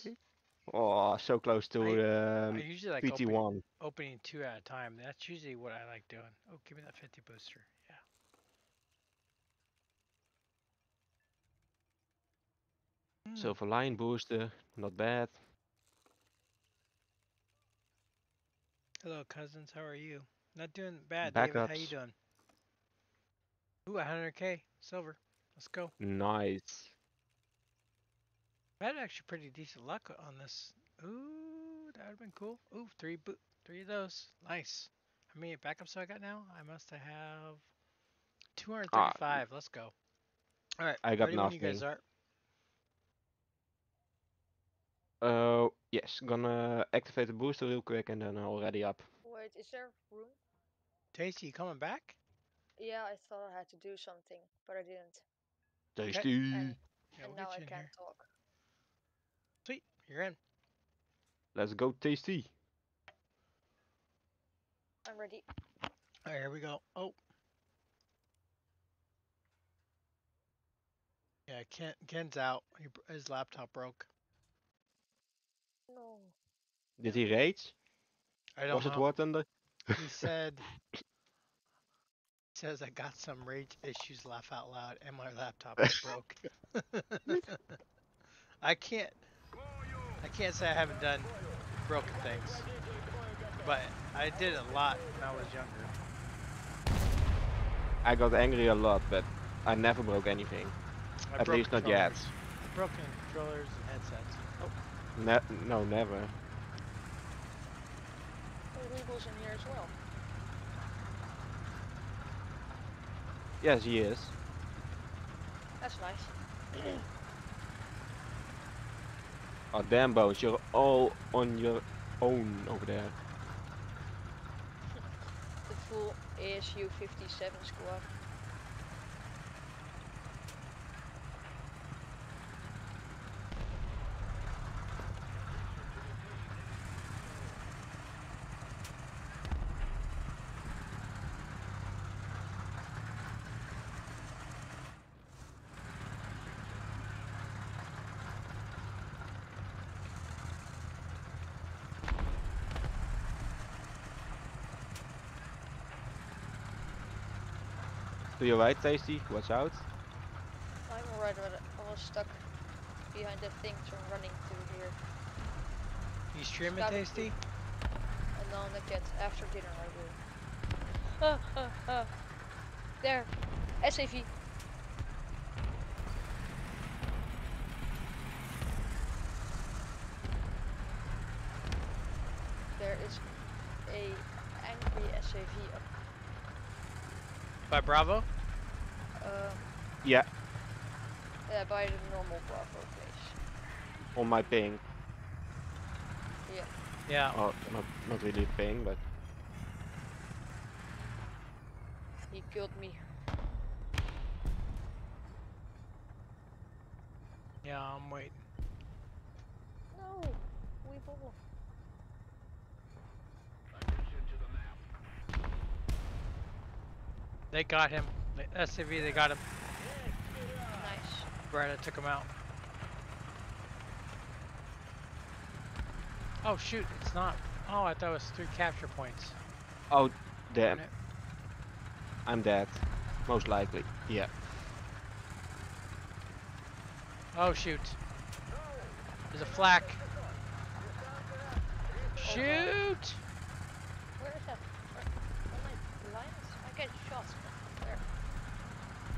oh, so close to I um, usually like opening, PT1. opening two at a time. That's usually what I like doing. Oh, give me that 50 booster. Yeah. Hmm. Silver Lion booster, not bad. Hello, cousins. How are you? Not doing bad. David, how you doing? Ooh, 100k silver. Let's go. Nice. I had actually pretty decent luck on this. Ooh, that would have been cool. Ooh, three bo- three of those. Nice. How many backups do I got now? I must have 235. Let's go. All right. I got ready when you guys nothing. are. Uh, yes, gonna activate the booster real quick and then already up. Wait, is there room? Tasty, you coming back? Yeah, I thought I had to do something, but I didn't. Tasty. And, Yeah, and we'll now I can't here. talk. Sweet, you're in. Let's go, Tasty. I'm ready. All right, here we go. Oh. Yeah, Ken, Ken's out. He, his laptop broke. No. Did he rage? I don't Was know. it War Thunder? He *laughs* said, he says I got some rage issues, laugh out loud, and my laptop is broke. *laughs* *laughs* I can't, I can't say I haven't done broken things, but I did a lot when I was younger. I got angry a lot, but I never broke anything. I At broke least not yet. controllers. Broken controllers and headsets. Oh, Ne- no, never. Weeble's in here as well. Yes, he is. That's nice. *clears throat* Oh, damn, Bones, you're all on your own over there. The full ASU 57 squad. To your right, Tasty. Watch out. I'm alright, but I was stuck behind that thing, so I'm running to here. You streaming, Tasty? And now not yet. After dinner I will. Ah, ah, ah. There. SAV. There is a angry SAV up. By Bravo? Um, Yeah, yeah, by the normal Bravo place. on my ping. Yeah. Yeah. Oh, not, not really ping, but He killed me. Yeah, I'm waiting. No, we bubble. They got him. The SCV, they got him. Nice. Brenda took him out. Oh shoot, it's not. Oh, I thought it was three capture points. oh damn, Damn it. I'm dead. Most likely. Yeah. Oh shoot. There's a flak. Shoot! Where is that? Where, on my lines? I get shots. Where?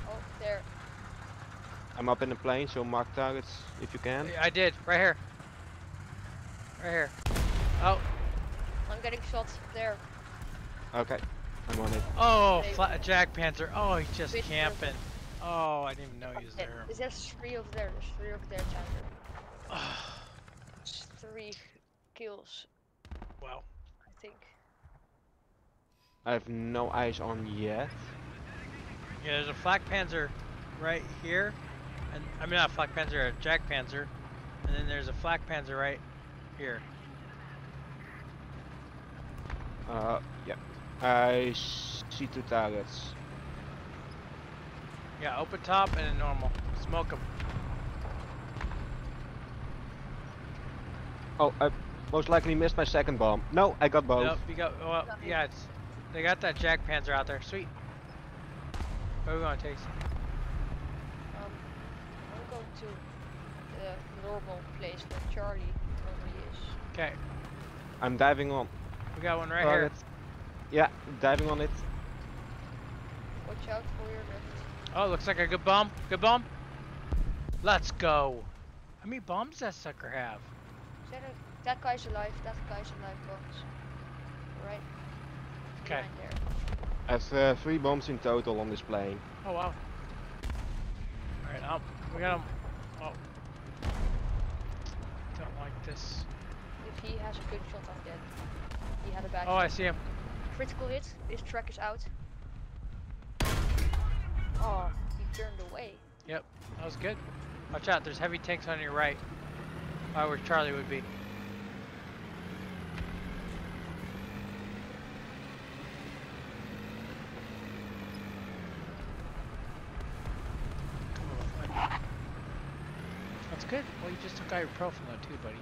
Oh, there. I'm up in the plane, so mark targets if you can. I did, right here. Right here. Oh, I'm getting shots there. Okay, I'm on it. oh, Hey. fla- Jagdpanther. Oh, he's just Which camping. Oh, I didn't even know he was Yeah, there. There's three over there. There's three of there, Chandler. It's *sighs* three kills, wow. I think. I have no eyes on yet. Yeah, there's a flak panzer right here, and I mean not a flak panzer, a Jagdpanzer, and then there's a flak panzer right here. Uh, yeah. I see two targets. Yeah, open top and then normal. Smoke them. Oh, I most likely missed my second bomb. No, I got both. Nope, you got. Well, yeah, it's. They got that Jagdpanzer out there. Sweet. Where we going, Tasty? I'm going to the normal place where Charlie normally is. Okay, I'm diving on. we got one right target. here. Yeah, diving on it. Watch out for your left. Oh, looks like a good bomb. Good bomb. Let's go. How many bombs does that sucker have? That, a, that guy's alive. That guy's alive, bones. Right. Okay. Behind there. I have uh, three bombs in total on this plane. Oh wow. All right, um, we got him. Oh. Don't like this. If he has a good shot, I'm dead. He had a bad Oh, I see him. Critical hit. His track is out. Oh, he turned away. Yep, that was good. Watch out, there's heavy tanks on your right. Right where Charlie would be. Come on, bud. That's good. Well, you just took out ibuprofen though too, buddy.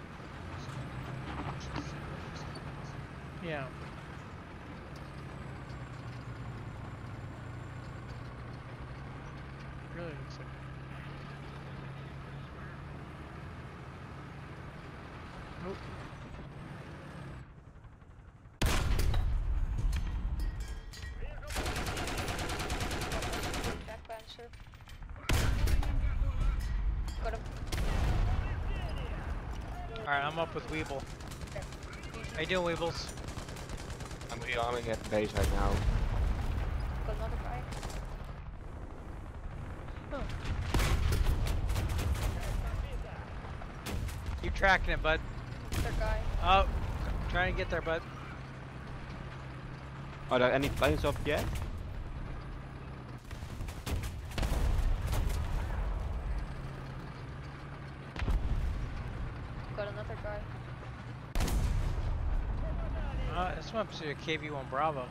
Yeah. Really looks like. Nope. Alright, I'm up with Weeble. How you doing, Weebles? I'm rearming at base right now. Got another guy. Keep tracking it, bud. Other guy. Oh, trying to get there, bud. Oh, Are there any planes up yet? Got another guy. One's to a KV-1 Bravo.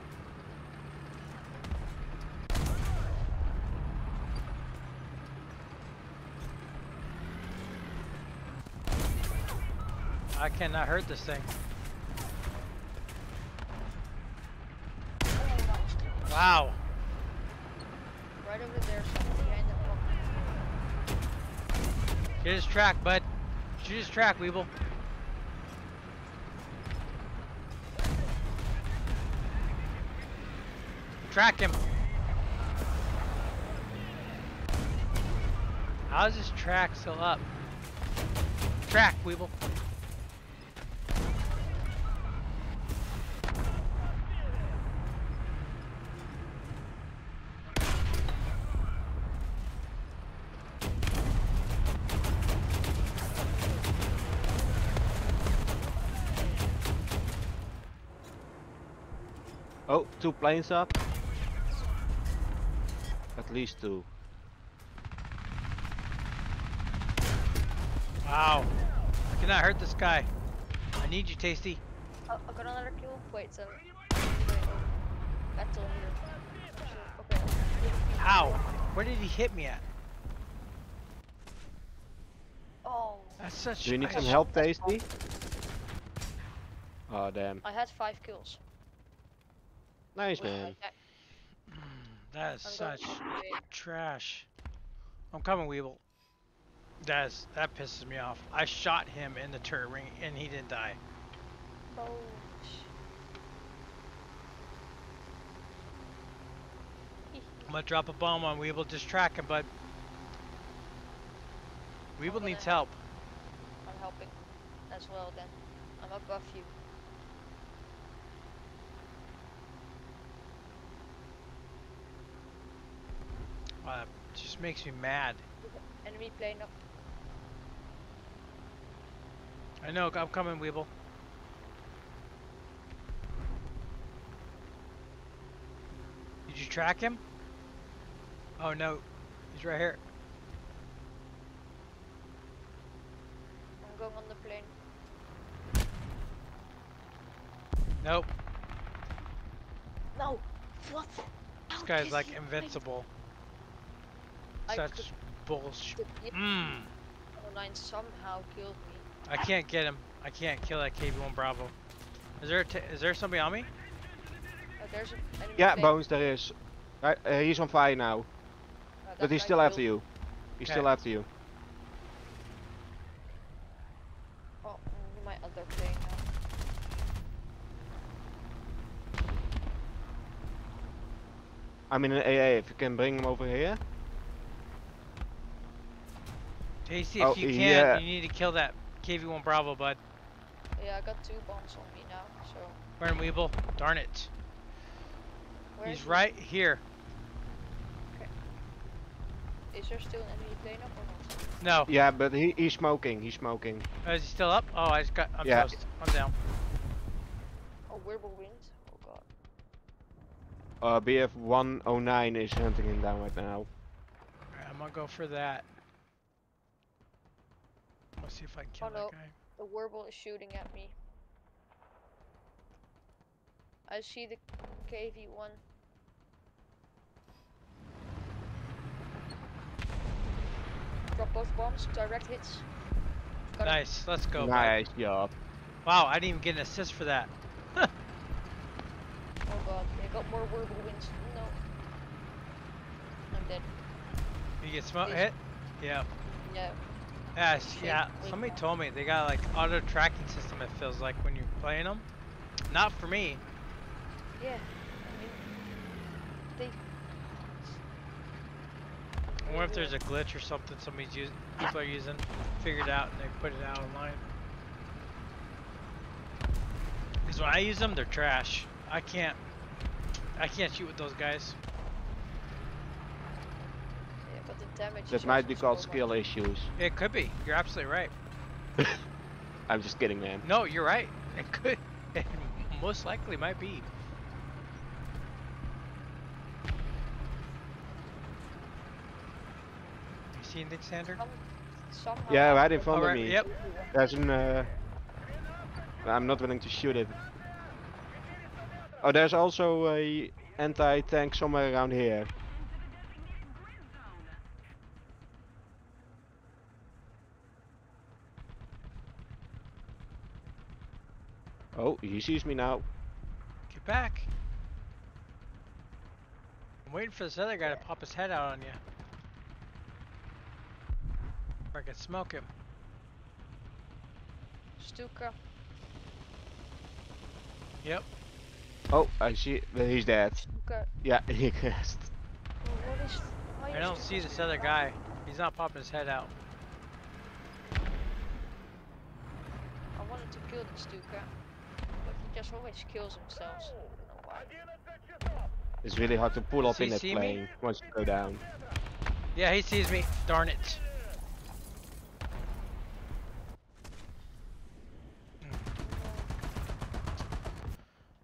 I cannot hurt this thing. Wow. over there, behind the. Get his track, bud. Shoot his track, Weeble. Track him. How's his track still up? Track, Weeble. Oh, two planes up. At least two. Wow. I cannot hurt this guy. I need you, Tasty. Oh, I got another kill. Wait, so. Wait, oh. Battle here. So, okay. Ow! Where did he hit me at? Oh, That's such. Do you need I some help, Tasty? Oh damn. I had five kills. Nice with my man. That is such going to the- trash. I'm coming, Weeble. That is that pisses me off. I shot him in the turret ring and he didn't die. Oh, sh- I'm gonna drop a bomb on Weeble. Just track him, bud. Weeble gonna needs help. help. I'm helping as well then. I'm above you. Uh, just makes me mad. Enemy plane up. I know. I'm coming, Weeble. Did you track him? Oh no, he's right here. I'm going on the plane. Nope. No! What? This How guy's like he- invincible. I Such bullshit. The Mmm. 9 somehow killed me. I can't get him. I can't kill that KV1 Bravo. Is there a t is there somebody on me? Oh, there's an enemy Yeah, plane. Bones, there is. Uh, he's on fire now, Uh, but he's still after you. He's Okay. still after you. Oh, mm, my other plane now. I'm in an AA. If you can bring him over here. Tasty, Oh, if you can, yeah. you need to kill that KV1 Bravo, bud. Yeah, I got two bombs on me now, so. Burn Weeble. Darn it. Where is He's he? right here. Is there still an enemy plane up or not? No. Yeah, but he, he's smoking. He's smoking. Oh, is he still up? Oh, I just got. I'm Yeah. toast. I'm down. Oh, Wirbelwind. Oh god. Uh, BF 109 is hunting him down right now. Alright, I'm gonna go for that. Let's see if I can kill Oh, no. that guy. The Warble is shooting at me. I see the KV-1. Drop both bombs, direct hits. Got him. Nice. Let's go. bud. nice job. Wow, I didn't even get an assist for that. *laughs* Oh god, they got more Wirbelwinds. No. I'm dead. You get smoke hit? Yeah. Yeah. Yes, yeah. Somebody told me they got like auto tracking system. It feels like when you're playing them. Not for me. Yeah. I mean, they. I wonder if there's a glitch or something somebody's using, people are using, figured out, and they put it out online. Because when I use them, they're trash. I can't, I can't shoot with those guys. Yeah, but the damage. That is might be called skill much. issues. It could be. You're absolutely right. *laughs* I'm just kidding, man. No, you're right. It could. *laughs* It most likely might be. You see anything, Sander? Somehow Yeah, I right in killed front of Alright, me. yep. There's an. Uh, I'm not willing to shoot it. Oh, there's also a anti-tank somewhere around here. Oh, he sees me now. Get back. I'm waiting for this other guy to pop his head out on you. Or I can smoke him. Stuka. Yep. Oh, I see. well, He's dead. Stuka. Yeah, *laughs* he crashed. Well, what is? why I don't see this other guy. He's not popping his head out. I wanted to kill the Stuka, but he just always kills himself. So I don't know why. It's really hard to pull up Does in that see me? plane once you go down. Yeah, he sees me. Darn it.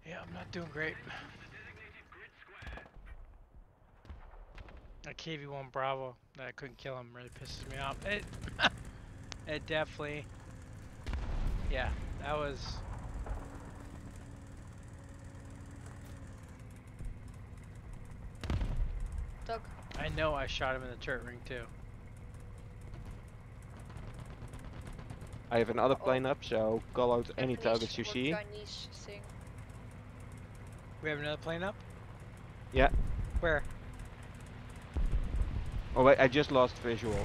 Yeah, I'm not doing great. That KV-1 Bravo, that I couldn't kill him, really pisses me off. It, *laughs* it definitely, yeah, that was. Doug, I know I shot him in the turret ring too. I have another plane up, so call out any targets you see. We have another plane up? Yeah. Where? Oh wait, I just lost visual.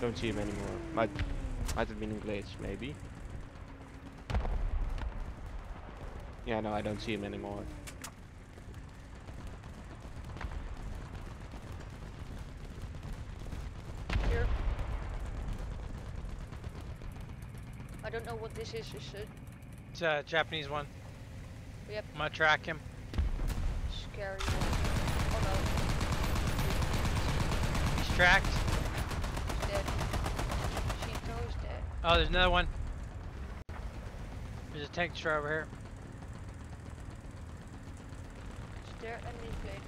Don't see him anymore. Might, might have been in glitch, maybe. Yeah, no, I don't see him anymore. Here. I don't know what this is. Is it It's a Japanese one. Yep. I'm gonna track him. scary? One? Oh He's tracked. no, he's dead. She knows dead. Oh, there's another one. There's a tank destroyer over here. Is there enemy plane?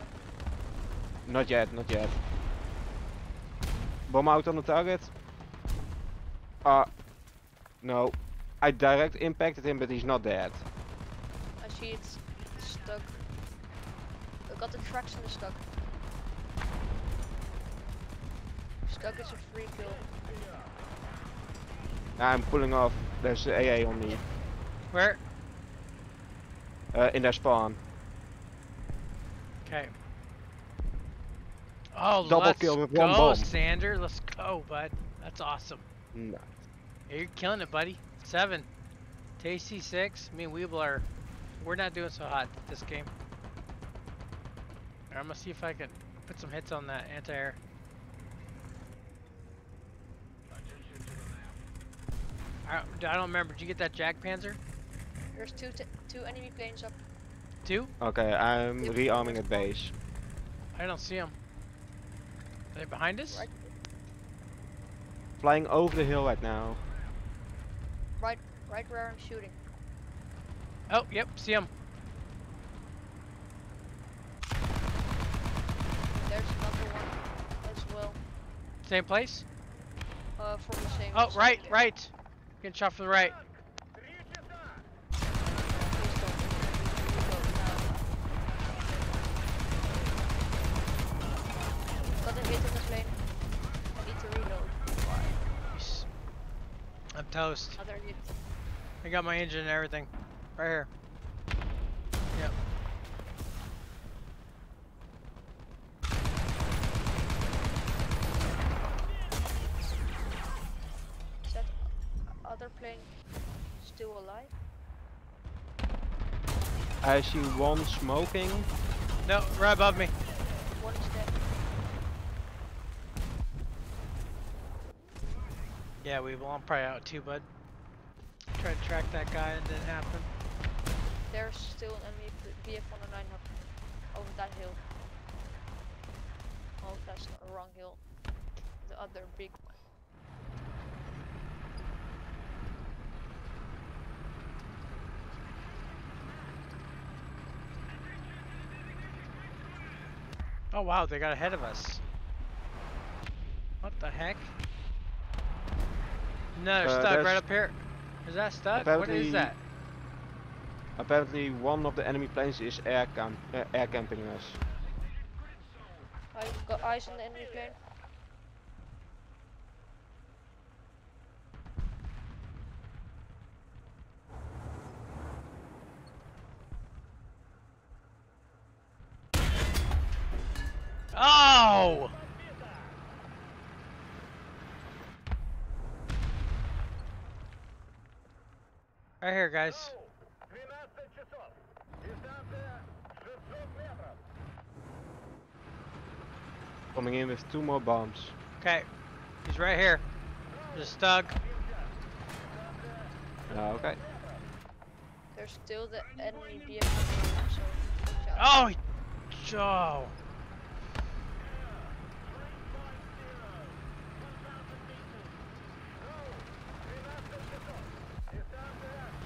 Not yet, not yet. Bomb out on the target. Ah, no. I direct impacted him, but he's not dead. I see it's stuck. I got the tracks in the stuck. Stuck is a free kill. I'm pulling off. There's a AA on me. Where? Uh, in their spawn. Okay. Oh, Double let's kill with go, one bomb. Sander. Let's go, bud. That's awesome. No. Yeah, you're killing it, buddy. Seven. Tasty six. Me and Weeble are. We're not doing so hot this game. I'm gonna see if I can put some hits on that anti-air. I don't, I don't remember. Did you get that Jagdpanzer? There's two t two enemy planes up. Two? Okay, I'm Yep. rearming at base. I don't see them. Are they behind us? Right. Flying over the hill right now. Right, right where I'm shooting. Oh, yep, see him. There's another one as well. Same place? Uh, from the same. Oh, right, right. Getting shot from the right. I'm toast. Oh, Another hit. I got my engine and everything. Right here. Yep. Is that other plane still alive? I see one smoking. No, right above me. One is dead. Yeah, we will. I'm probably out too, bud. Tried to track that guy, it didn't happen. There's still an enemy BF-109 up over that hill. Oh, that's not the wrong hill. The other big one. Oh wow, they got ahead of us. What the heck? No, they're Uh, stuck right up here. Is that stuck? What is that? Apparently one of the enemy planes is air, camp uh, air camping us. I've got eyes on the enemy plane. Here, guys. Coming in with two more bombs. Okay. He's right here. Just stuck. Uh, okay. There's still the enemy BF so watch out. Oh! he- Oh!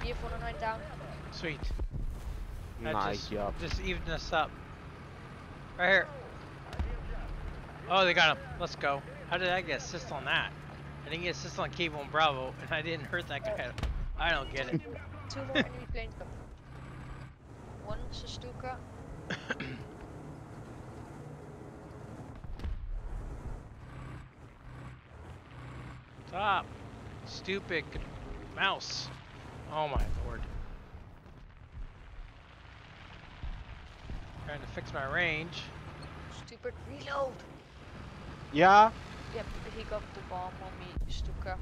BF 109 down. Sweet. That nice just, job. Just evened us up. Right here. Oh, they got him. Let's go. How did I get assist on that? I didn't get assist on Cable and Bravo, and I didn't hurt that guy. I don't get it. Two more enemy planes up. One Stuka. *coughs* Stop. Stupid mouse. Oh my Trying to fix my range. Stupid reload. Yeah? Yep, he got the bomb on me, Stuka.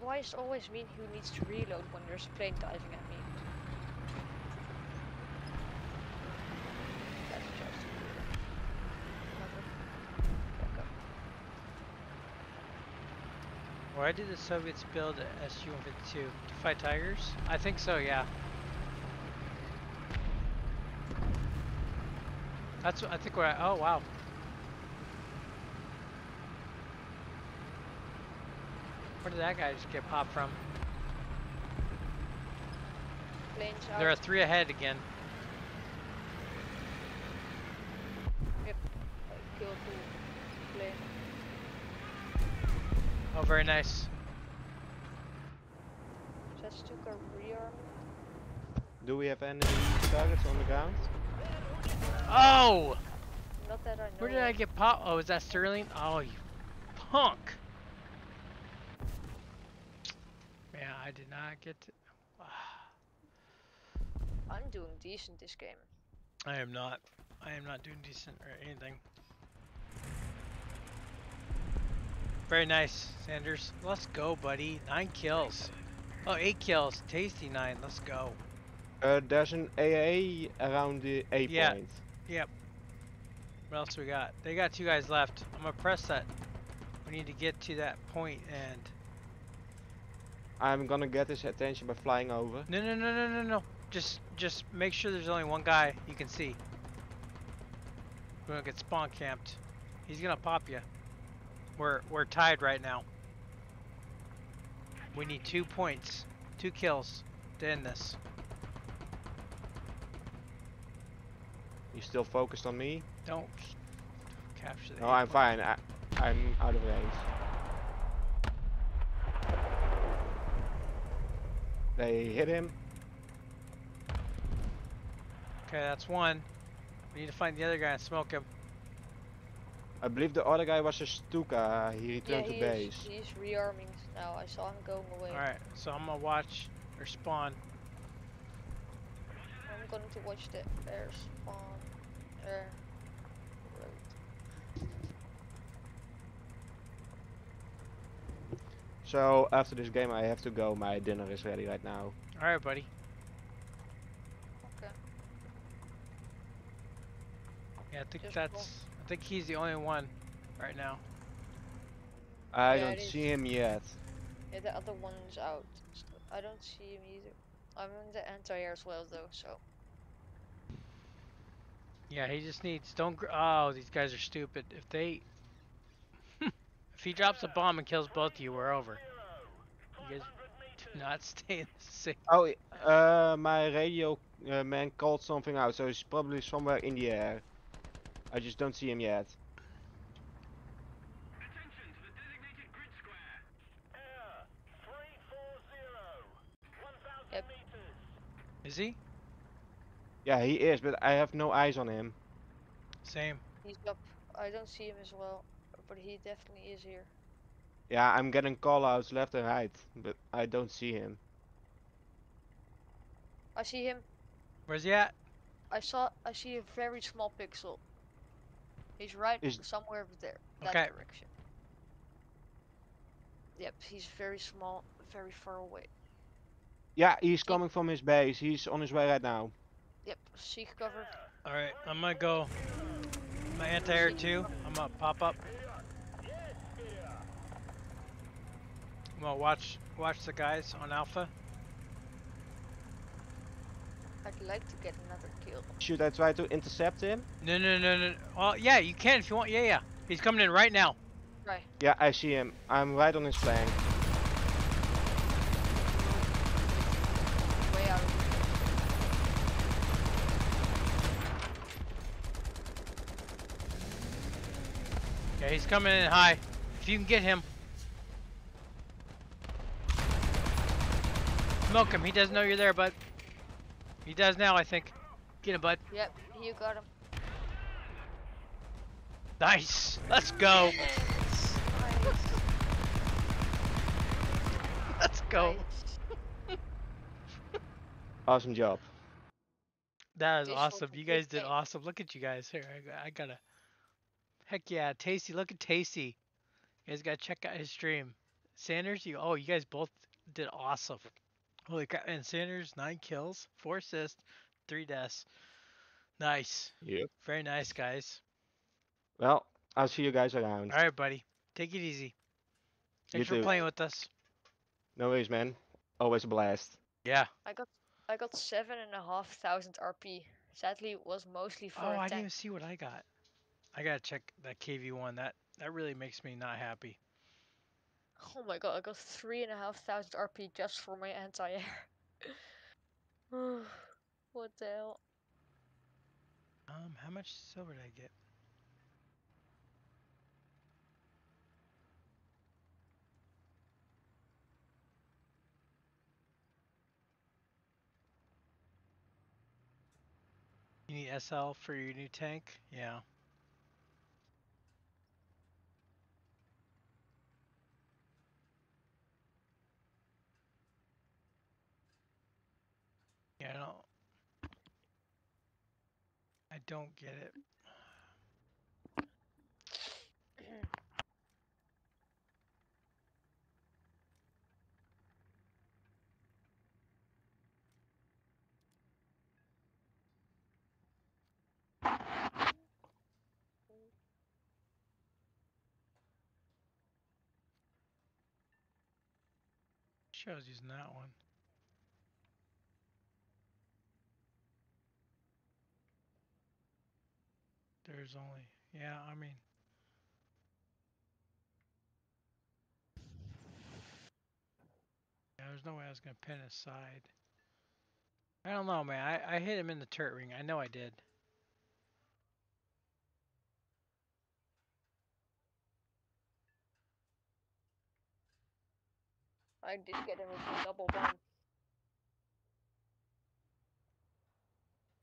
Why is it always me who needs to reload when there's a plane diving at me? That's just Back up. Why did the Soviets build a Su-52? To fight tigers? I think so, yeah. That's what I think where I, oh wow. Where did that guy just get popped from? Planes out. There are three ahead again. I killed the plane. Oh, very nice. That's Stuka rearm. Do we have any targets on the ground? Oh! Not that I know. Where did I get popped? Oh, is that Sterling? Oh, you punk! Man, I did not get to... *sighs* I'm doing decent this game. I am not. I am not doing decent or anything. Very nice, Sanders. Let's go, buddy. Nine kills. Oh, eight kills. Tasty nine. Let's go. Uh, there's an AA around the A Yeah. Point. What else we got? They got two guys left. I'm gonna press that. We need to get to that point and... I'm gonna get his attention by flying over. No, no, no, no, no, no. Just, just make sure there's only one guy you can see. We're gonna get spawn camped. He's gonna pop you. We're, we're tied right now. We need two points, two kills to end this. You still focused on me? Don't capture the. No, I'm fine. I, I'm out of range. They hit him. Okay, that's one. We need to find the other guy and smoke him. I believe the other guy was a Stuka. He Yeah, returned he to is, base. he's rearming now. I saw him going away. Alright, so I'm gonna watch their spawn. I'm going to watch the air spawn. Air. Road. So after this game, I have to go. My dinner is ready right now. Alright, buddy. Okay. Yeah, I think Just that's. roll. I think he's the only one right now. I Yeah, don't it is. see him yet. Yeah, the other one's out. So I don't see him either. I'm in the anti-air as well though, so. Yeah, he just needs. Don't. Gr- oh, these guys are stupid. If they. *laughs* if he drops a bomb and kills both of you, we're over. You guys do not *laughs* stay in the same. Oh, uh, my radio uh, man called something out, so he's probably somewhere in the air. I just don't see him yet. Attention to the designated grid square. Air 340. Yep. Is he? Yeah, he is, but I have no eyes on him. Same. He's up. I don't see him as well, but he definitely is here. Yeah, I'm getting call outs left and right, but I don't see him. I see him. Where's he at? I saw. I see a very small pixel. He's right Is- somewhere over there. That Okay. direction. Yep, he's very small, very far away. Yeah, he's coming from his base. He's on his way right now. Yep, seek cover. All right, I'm gonna go. My anti-air too. I'm gonna pop up. I'm gonna watch watch the guys on Alpha. I'd like to get another kill. Should I try to intercept him? No, no, no, no. Well, yeah, you can if you want. Yeah, yeah. He's coming in right now. Right. Yeah, I see him. I'm right on his flank. Way out of reach. Yeah, he's coming in high. If you can get him. Smoke him. He doesn't know you're there, bud. He does now, I think. Get him, bud. Yep, you got him. Nice. Let's go. Nice, Let's go. nice. *laughs* Awesome job. That is awesome. You guys did awesome. Look at you guys here. I, got- I gotta. Heck yeah, Tasty. Look at Tasty. You guys gotta check out his stream. Sanders, you. Oh, you guys both did awesome. Holy crap! And Sanders, nine kills, four assists, three deaths. Nice. Yep. Very nice, guys. Well, I'll see you guys around. All right, buddy. Take it easy. Thanks for too. playing with us. No worries, man. Always a blast. Yeah. I got I got seven and a half thousand RP. Sadly, it was mostly for Oh, a I didn't even see what I got. I gotta check that KV one. That that really makes me not happy. Oh my god, I got three and a half thousand RP just for my anti-air. *sighs* what the hell? Um, how much silver did I get? You need SL for your new tank? Yeah. I don't. I don't get it. Shows using that one. There's only, yeah, I mean. Yeah, there's no way I was gonna pin his side. I don't know, man. I, I hit him in the turret ring. I know I did. I did get him with a double bomb.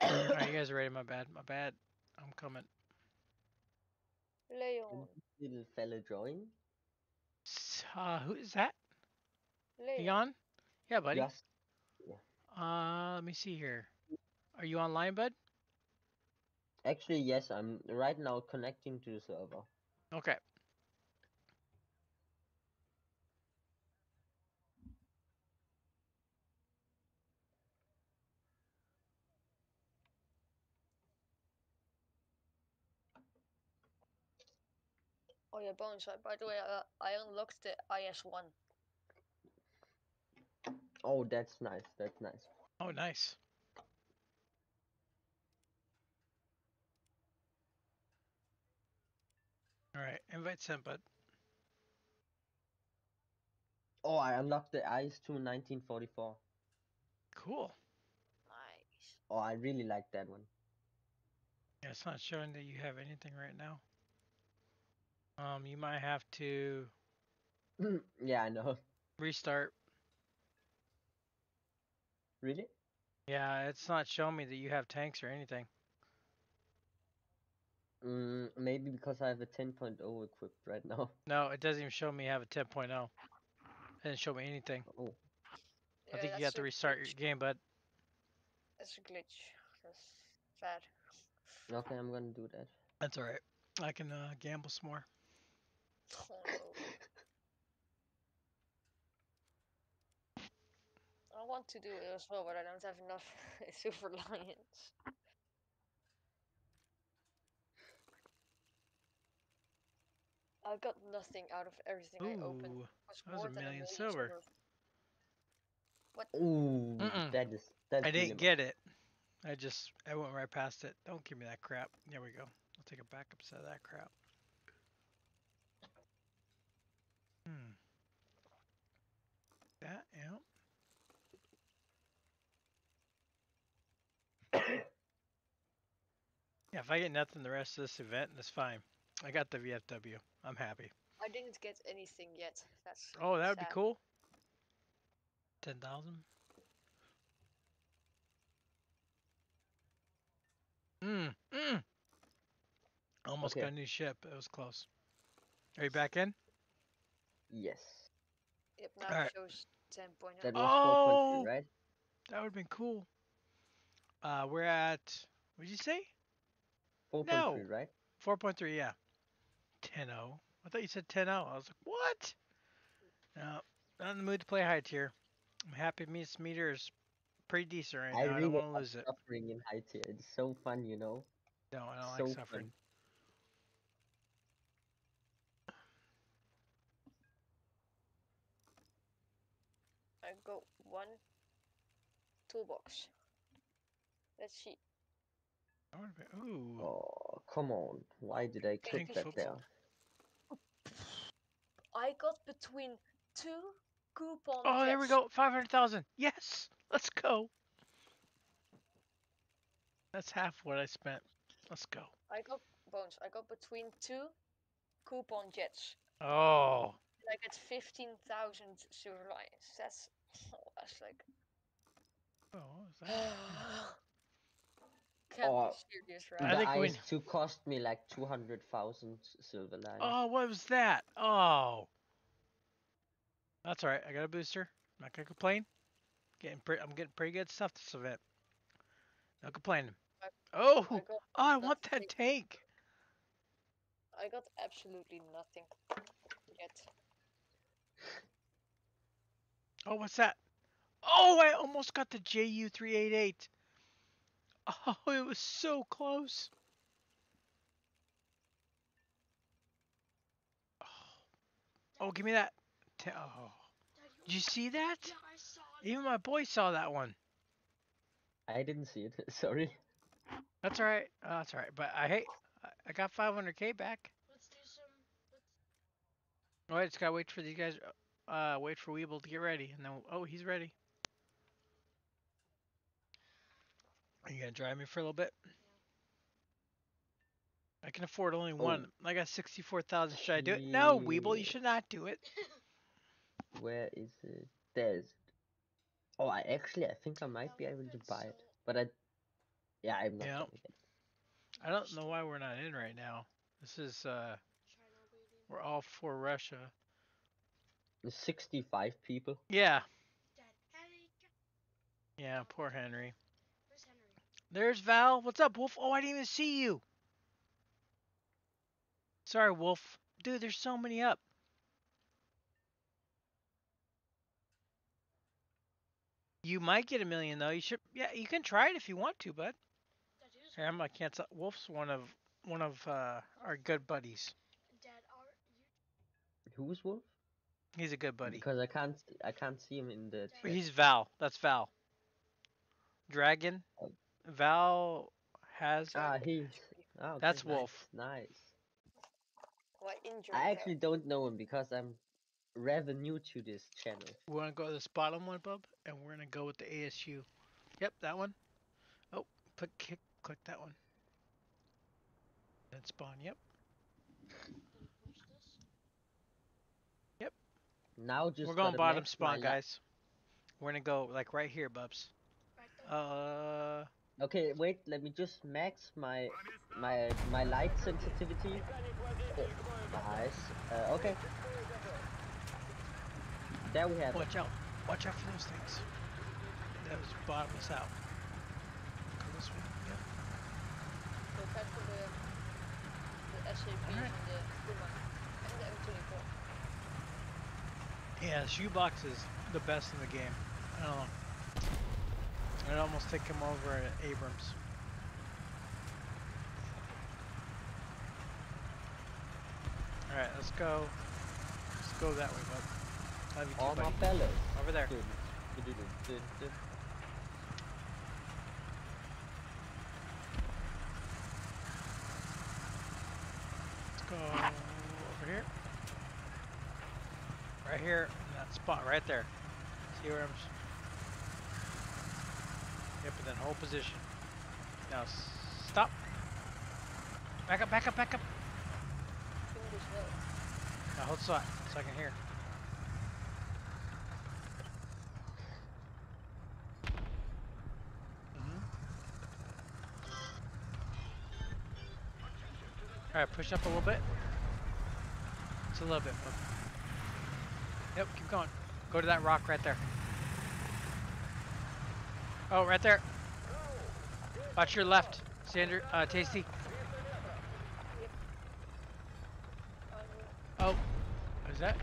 Alright, you guys are ready? My bad. My bad. I'm coming. Leon, Little fella join. S- Uh, who is that? Leon. You on? Yeah, buddy. Yes. Uh, let me see here. Are you online, bud? Actually, yes. I'm right now connecting to the server. Okay. Oh yeah, Bones. By the way, uh, I unlocked the IS-1. Oh, that's nice. That's nice. Oh, nice. All right, invite sent, bud. Oh, I unlocked the IS-2 1944. Cool. Nice. Oh, I really like that one. Yeah, it's not showing that you have anything right now. Um, you might have to *clears throat* yeah, I know. restart. Really? Yeah, it's not showing me that you have tanks or anything. Mm, maybe because I have a 10.0 equipped right now. *laughs* No, it doesn't even show me you have a 10.0. It didn't show me anything. Oh, I think you that's have to a restart your game, bud. That's a glitch. That's sad. okay. I'm gonna do that. That's alright. I can uh, gamble some more. Oh no. I want to do it as well, but I don't have enough *laughs* silver lions. I got nothing out of everything I opened. Ooh, Was that was a million silver. Ooh, Mm-mm. that is that's I didn't get it. I just I went right past it. Don't give me that crap. There we go. I'll take a backup set of that crap. That yeah. *coughs* yeah, if I get nothing the rest of this event, that's fine. I got the VFW. I'm happy. I didn't get anything yet. That's Oh, that would be cool. Ten thousand. Mm, mm. Almost Okay. got a new ship. It was close. Are you back in? Yes. Yep, now Alright. shows 10.9. That was Oh! 4.3, right? That would have been cool. Uh, we're at. What'd you say? 4.3, No. right? Four point three. Yeah. 10-0. I thought you said 10-0. I was like, what? No, not in the mood to play high tier. I'm happy Miss Meter is pretty decent right I now. I really don't want to love lose it. suffering in high tier. It's so fun, you know. No, I don't so like fun. suffering. I got one toolbox. Let's see. That would've been- Ooh. Oh, come on. Why did I click that football. there? I got between two coupon Oh, there we go. 500,000. Yes. Let's go. That's half what I spent. Let's go. I got bones. I got between two coupon jets. Oh. And I get 15,000 silver lions. That's, oh, that's like. Oh, what was that? *sighs* Oh, be serious, I right? the think we ice to cost me like 200,000 silver lines. Oh, what was that? Oh. That's alright. I got a booster. I'm not gonna complain. Getting pre- I'm getting pretty good stuff this event. No complaining. I- Oh, I oh, I want that nothing. tank. I got absolutely nothing yet. Oh, what's that? Oh, I almost got the JU388. Oh, it was so close. Oh, oh give me that. Ta- Oh, did you see that? Yeah, I saw it. Even my boy saw that one. I didn't see it. *laughs* Sorry. That's all right. Uh, that's all right. But I hate. I- I got 500k back. Let's do some. Let's, Oh, I just gotta wait for these guys. Uh, wait for Weeble to get ready, and then oh, he's ready. Are you gonna drive me for a little bit? I can afford only one. I got 64,000. Should I do it? No, Weeble, you should not do it. *laughs* Where is it? There's. Oh, I actually, I think I might be able to buy it. But I. Yeah, I'm not Yeah. I don't know why we're not in right now. This is uh, we're all for Russia. There's 65 people. Yeah, yeah, poor Henry. Henry? There's Val. What's up, Wolf? Oh, I didn't even see you. Sorry, Wolf. Dude, there's so many up. You might get a million though. You should. Yeah, you can try it if you want to, bud. Here, I'm gonna cancel. Wolf's one of one of uh, our good buddies. Dad, are you? Who's Wolf? He's a good buddy. Because I can't, I can't see him in the. But chat. He's Val. That's Val. Dragon. Oh. Val has. Ah, he's. Ah, okay, That's nice, Wolf. Nice. Well, I I her. actually don't know him because I'm rather new to this channel. We want to go to this bottom one, bub, and we're gonna go with the ASU. Yep, that one. Oh, click, click, click that one. Then spawn. Yep. Then push this. Now just. we're going bottom spawn, guys. We're gonna go like right here, bubs. Uh, Okay, wait. Let me just max my my my light sensitivity. Oh, nice. Uh, okay. There we have it. watch out! Watch out for those things. Those bottom us out. Go this way. Yep. Look out for the, the SCPs Alright. and the Puma and the M24. Yeah, shoebox is the best in the game. I don't know. I'd almost take him over at Abrams. Alright, let's go. Let's go that way, bud. Love you too, All my buddy. fellas. Over there. Let's go over here. Right here, that spot, right there. See where I'm... Yep, and then hold position. Now stop. Back up, back up, back up. Now hold spot, so I can hear. Mhm. Alright, push up a little bit. Just a little bit. Yep, keep going. Go to that rock right there. Oh, right there. Watch your left, Sander, uh, Tasty. Oh, is that?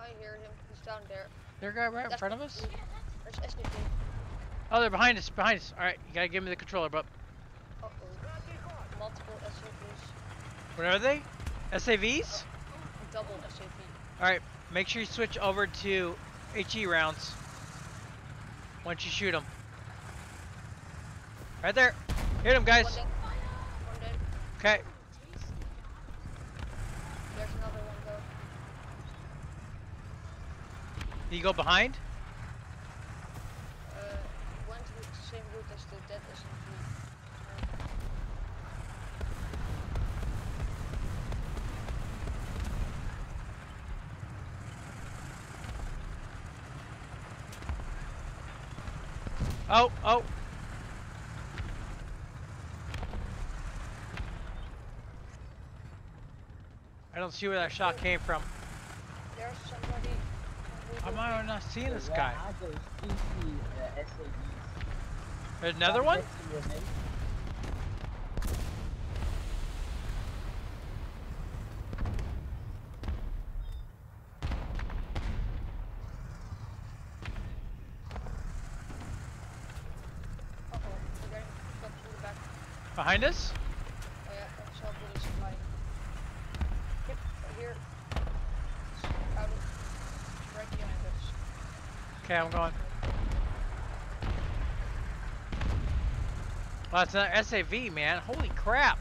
I hear him. He's down there. There, guy right in front of us? Oh, they're behind us, behind us. Alright, you gotta give me the controller, bub. Uh oh. Multiple SCPs. What are they? SAVs? Double SCP. Alright, make sure you switch over to HE rounds. Once you shoot them. Right there. Hit him, guys. One. One. Okay. There's another one though. You go behind? Uh, went with the same route as the dead SCP. Oh, oh. I don't see where that shot came from. There's somebody. How am I not seeing this guy? are those PC SAVs? There's another one? That's in your name? Uh oh, we're getting shot through the back. Behind us? Oh yeah, I saw bullets flying. Yep, right here. It's out of right behind us. Okay, I'm going. Well, it's another SAV, man. Holy crap.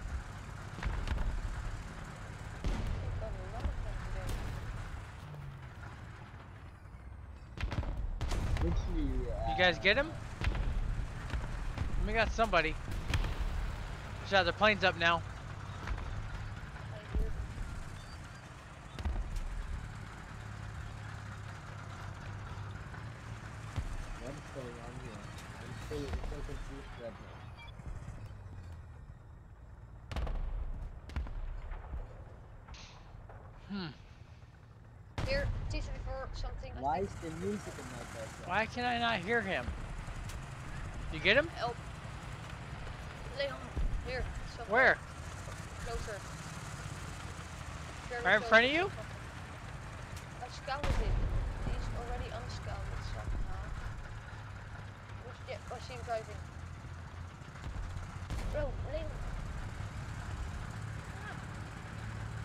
You guys get him? We got somebody. Shot, the plane's up now. I hear What's going on here? I'm still so confused right now. Hmm. Here, T-34 something. I Why think. is the music in my background? Why can I not hear him? You get him? Help. Leon, here. Somewhere. Where? Closer. Very Right in front of you? I scouted him. He's already unscouted somehow. Which, yeah, I see him driving. Bro, Leon.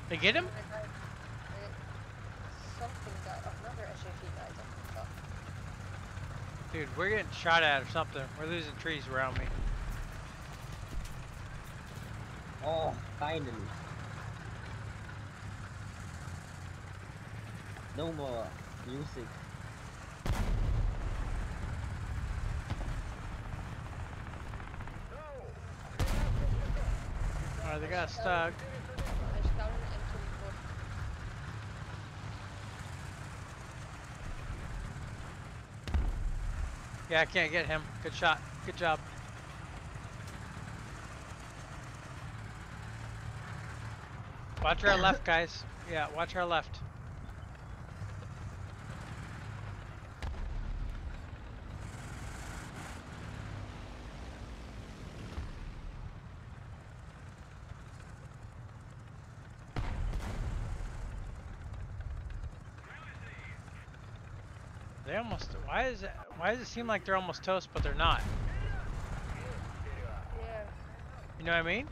They get him? Something died. Another SUV died. I thought. Dude, we're getting shot at or something. We're losing trees around me. Oh, finally. No more music. Alright, they got stuck. Yeah, I can't get him. Good shot. Good job. Watch our left, guys. Yeah, watch our left. They almost... Why is it... Why does it seem like they're almost toast, but they're not? Yeah, You know what I mean?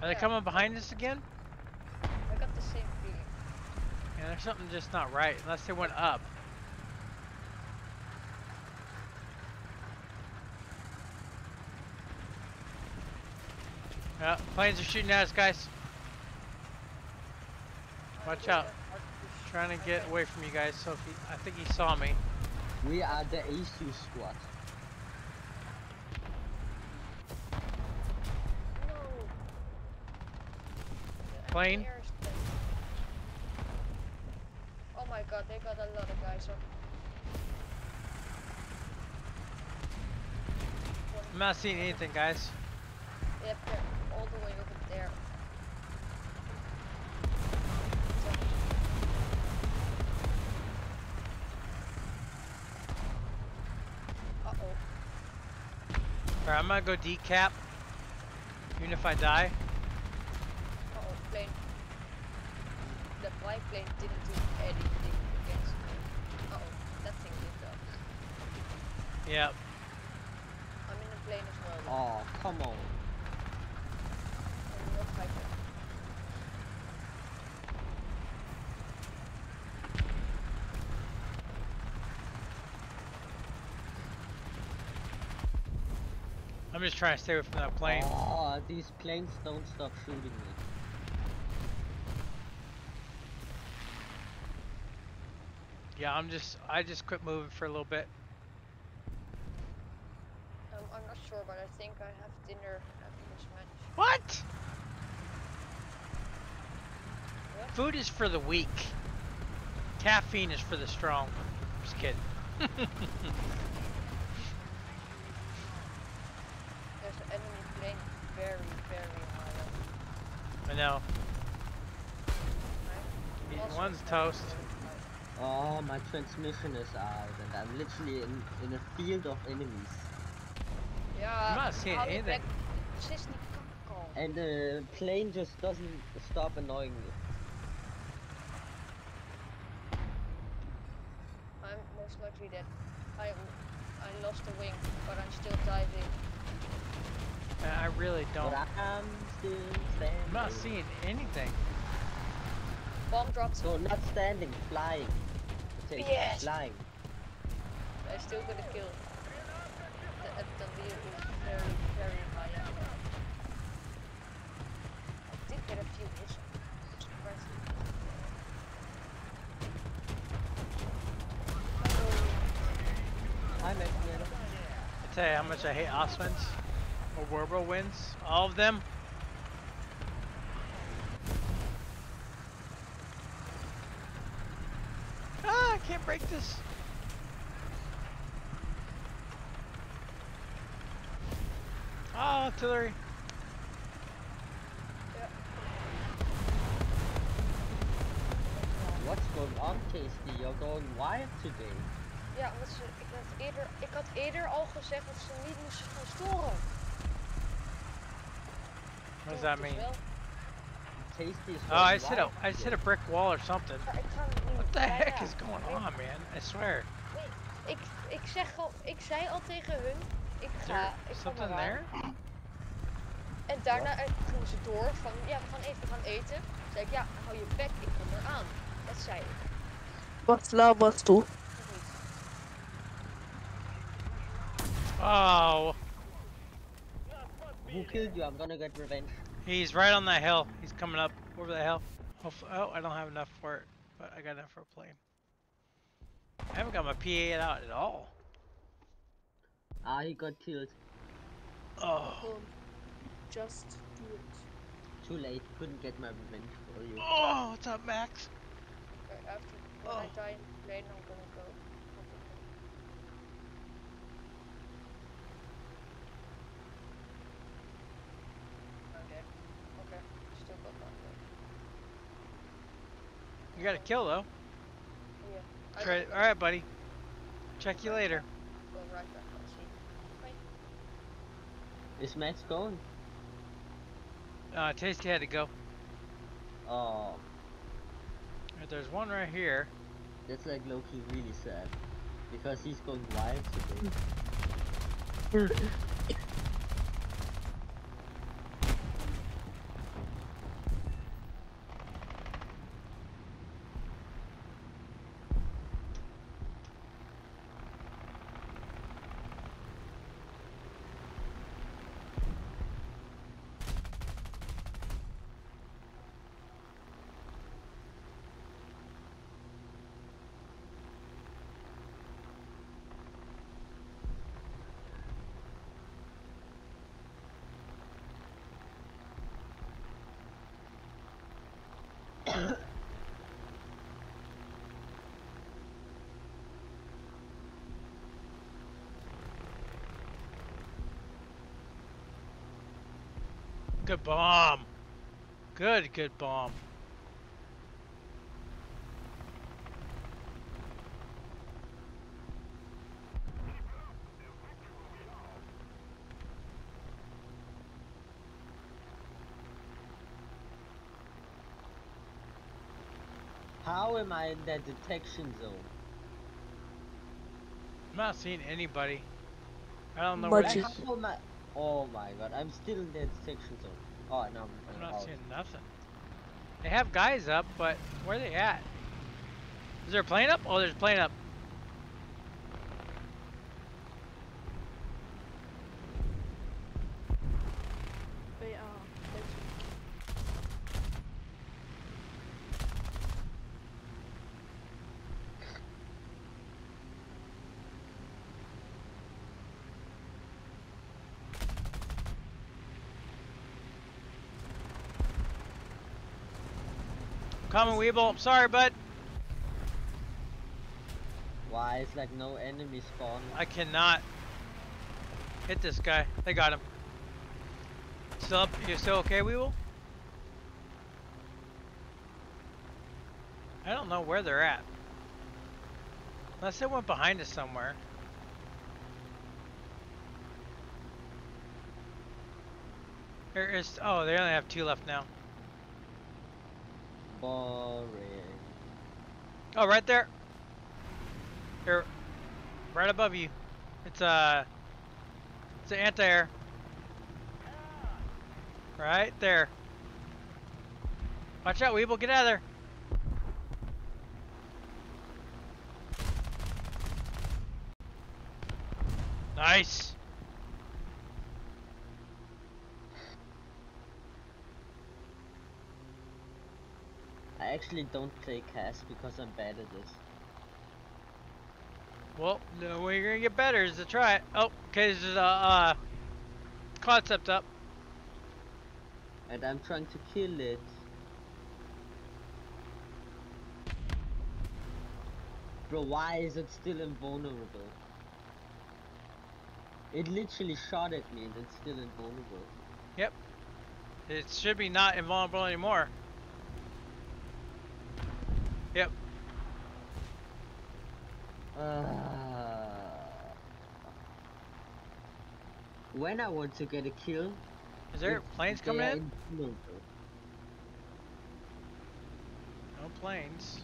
Are they coming behind us again? I got the same feeling. Yeah, there's something just not right. Unless they went up. Yeah, planes are shooting at us, guys. Watch out. Trying to get away from you guys. So he, I think he saw me. We are the ASU squad. Plane? air is dead. Oh my god, they got a lot of guys up. I'm not seeing anything, guys. Yep, I'm gonna go decap. Even if I die. Uh oh, plane. The flight plane didn't do anything against me. Uh oh, that thing did though. Yep. I'm in the plane as well. Oh, come on. I'm not fighting. I'm just trying to stay away from that plane. Oh, these planes don't stop shooting me. Yeah, I'm just. I just quit moving for a little bit. Um, I'm not sure, but I think I have dinner after this match. What? What? Food is for the weak. Caffeine is for the strong. Just kidding. *laughs* There's an enemy plane very, very high up. Know. Eating one's toast. Oh, my transmission is out, and I'm literally in, in a field of enemies. Ja, not seeing hou je anything. bek. Ze is niet kakkel. And the plane just doesn't stop annoying me. I'm most likely dead. I I lost a wing, but I'm still diving. I I really don't. But I'm still standing. I'm not seeing anything. Bomb dropped. So not standing, flying. Okay, Yes. flying. I still got a kill. The FW is very, very high up. I did get a few hits. It's impressive. Hi, I tell you how much I hate Ostwinds or Wirbelwinds. All of them. Ah, I can't break this. Oh, artillery. What's going on, Tasty? You're going wild today. Ja, omdat ze, ik, had eerder, ik had eerder al gezegd dat ze niet moesten gaan storen. What does that mean? Tasty is Oh, I just hit a, wild I just hit a brick wall or something. Maar ik ga het niet What the heck is going on, man? I swear. Ik, ik, zeg al, ik zei al tegen hun, ik Is ga, there ik ga something maar there? En daarna gingen ze door van, ja, we gaan even gaan eten. Toen zei ik, ja, hou je bek, ik kom eraan. Dat zei ik. Wat laat toe? Of niet? Oh, Who killed you? I'm gonna get revenge. he's right on that hill. He's coming up over the hill. Oh, Hope- Oh, I don't have enough for it, but I got enough for a plane. I haven't got my PA out at all. Ah, he got killed. Oh, Gewoon, just do it. Too late. Couldn't get my revenge for you. oh, what's up, Max? Okay, after when I Oh. die in the plane, I'm gonna go. Okay. Okay. Still got one. You got a kill though. Yeah. Try, all right, buddy. Check you later. Go right back. I'll see. Bye. Is Max going? Uh, Tasty had to go. Oh, Right, There's one right here. that's like Loki really sad. Because he's going wild today. *laughs* Good bomb. Good, good bomb. How am I in that detection zone? I'm not seeing anybody. I don't know But where you- they- How am I? Oh my god, I'm still in that detection zone. Oh no, I'm, I'm I'm not out. seeing nothing. They have guys up, but where are they at? Is there a plane up? Oh, there's a plane up. They are. That's Coming, Weeble. I'm sorry, bud. Why is like no enemy spawn? I cannot hit this guy. They got him. Still up? You still okay, Weeble? I don't know where they're at. Unless they went behind us somewhere. There is. Oh, they only have two left now. Boring. Oh, right there. Here, right above you. It's uh, it's an anti-air. Right there. Watch out, Weeble. Get out of there. Nice. I actually don't play cast because I'm bad at this. Well, the way you're gonna get better is to try it. Oh, okay. There's a uh, concept up. And I'm trying to kill it. Bro, why is it still invulnerable? It literally shot at me and it's still invulnerable. Yep. It should be not invulnerable anymore. Yep. Uh, when I want to get a kill, Is there planes coming in? invulnerable. No planes.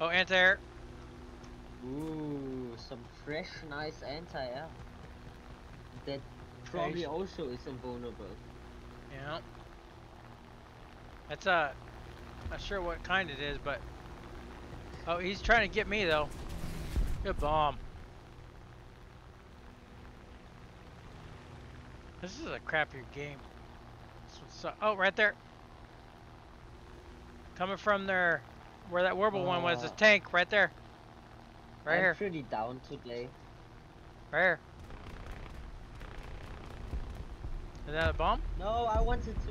Oh, anti-air. Ooh, some fresh, nice anti-air. That probably also is invulnerable. Yeah. That's uh, not sure what kind it is, but oh, he's trying to get me though. Good bomb. This is a crappier game. This one's so- oh, right there. Coming from there, where that warble one was, the Uh, tank right there. Right I'm here, pretty down today. right here. Is that a bomb? No, I wanted to.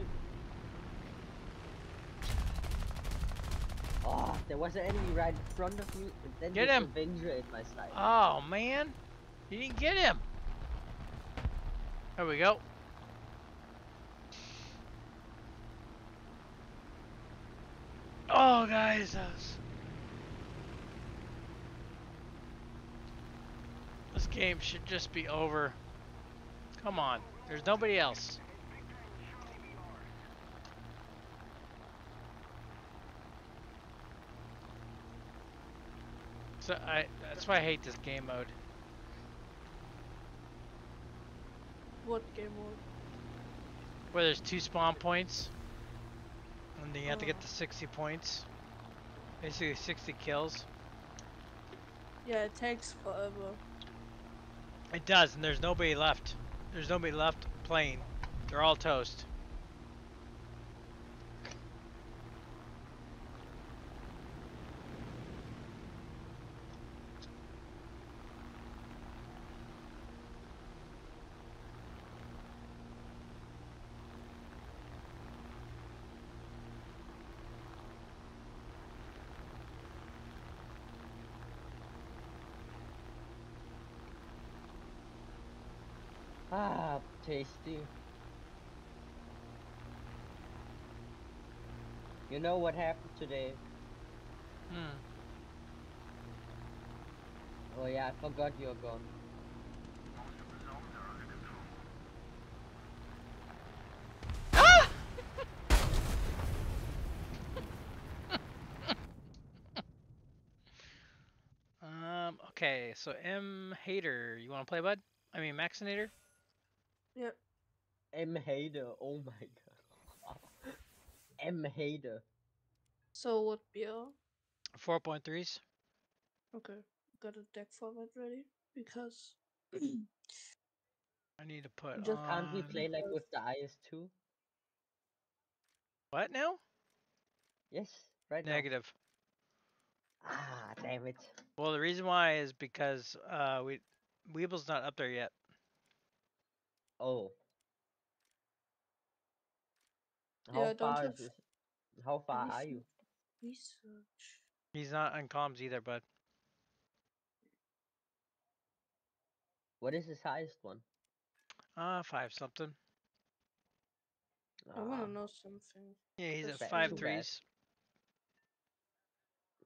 Oh, there was an enemy right in front of me, and then Get him. Avenger at my side. Oh man, you didn't get him. There we go. Oh guys, that was- let's game should just be over. Come on. There's nobody else. So I that's why I hate this game mode. What game mode? Where there's two spawn points. And then you have to get Oh. the 60 points. Basically 60 kills. Yeah, it takes forever. It does, and there's nobody left. There's nobody left playing. They're all toast. Ah, tasty. You know what happened today? Hmm. Oh yeah, I forgot you're gone. *laughs* Um, okay, so M Hater, you wanna play bud? I mean Maxinator? Yep. M Hader, oh my *laughs* god. M Hader. So what beer? Four point threes. Okay. Got a deck for that ready because *clears throat* I need to put Just Can't we play like with the IS2? what now? Yes, right now. Negative. Ah, damn it. Well the reason why is because uh we Weeble's not up there yet. Oh. How Yeah, far is this? How far are you? research. He's not on comms either, bud. What is his highest one? Uh five something. I Ah, wanna know something. Yeah, he's That's at bad, five too bad. threes.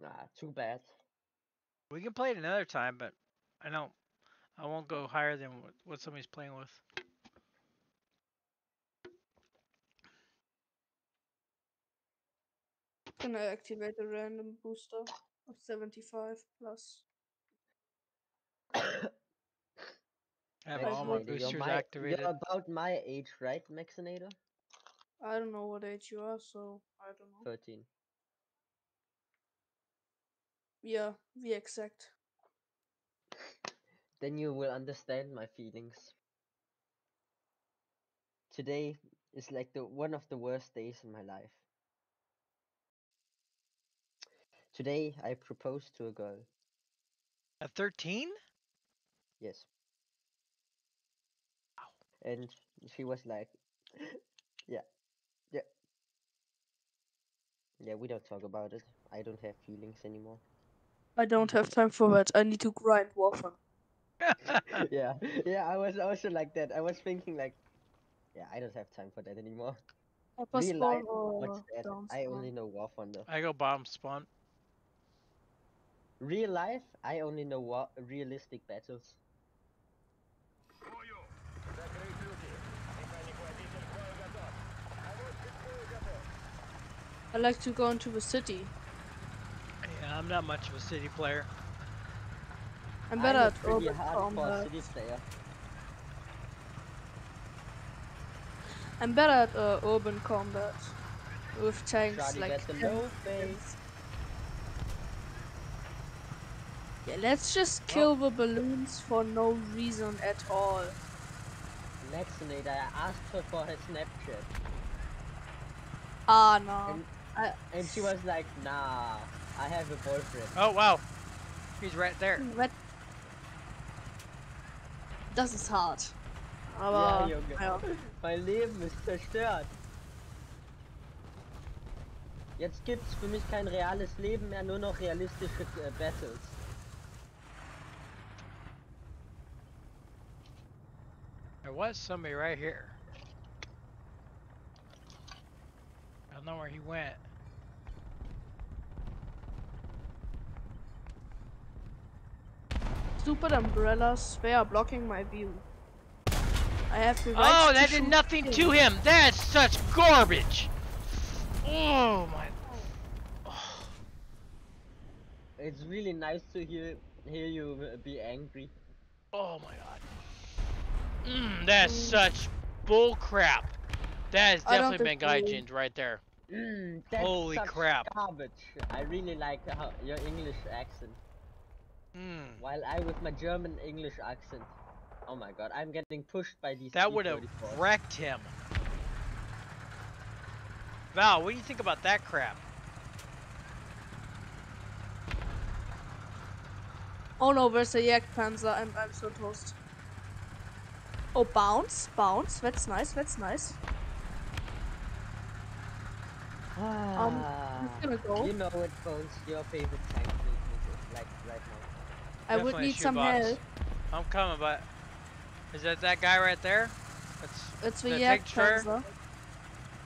ah, too bad. We can play it another time, but I don't I won't go higher than what, what somebody's playing with. Can I activate a random booster of 75 plus? *coughs* I have all my what- Maxinator, you're my- activated. You're about my age, right, Maxinator? I don't know what age you are, so I don't know. 13. Yeah, the exact. *laughs* Then you will understand my feelings. Today is like the one of the worst days in my life. Today I proposed to a girl. At thirteen? Yes. And she was like, *laughs* yeah, yeah. Yeah, we don't talk about it. I don't have feelings anymore. I don't have time for that. I need to grind Warframe. *laughs* *laughs* yeah, yeah, I was also like that. I was thinking like, yeah, I don't have time for that anymore. Upper Real spawn life, or What's that? I only know War Thunder. I go bottom spawn. Real life, I only know what realistic battles. I like to go into the city. Yeah, I'm not much of a city player. I'm better a at urban combat. I'm better at uh, urban combat with tanks Charlie like. Yeah, let's just kill the balloons for no reason at all. Maxinator, I asked her for her Snapchat, Ah no. And- I, and she was like, "Nah, I have a boyfriend." Oh wow. He's right there. That, das ist hart. Ja, Aber Junge. ja. Mein Leben ist zerstört. Jetzt gibt's für mich kein reales Leben mehr, nur noch realistische äh, Battles. There was somebody right here. I don't know where he went. stupid umbrellas. They are blocking my view. I have the right Oh, to that did nothing you. to him. That's such garbage. Oh my. It's really nice to hear hear you be angry. Oh my god. Mm, that's such bull crap. That has definitely been agree. Gaijin right there. Mm, that's Holy such crap. Garbage. I really like how, your English accent. Mm. While I with my German English accent. Oh my god, I'm getting pushed by these. That would have wrecked him. Val, what do you think about that crap? Oh no, there's a Yak Panzer. I'm, I'm so toast. Oh, bounce, bounce. That's nice. That's nice. Um, Ah, It's gonna go. you know it, phones. Your favorite tank is like right now. I would Definitely a need some shoebox. help. I'm coming, but is that that guy right there? That's It's the The Yak picture? Panzer.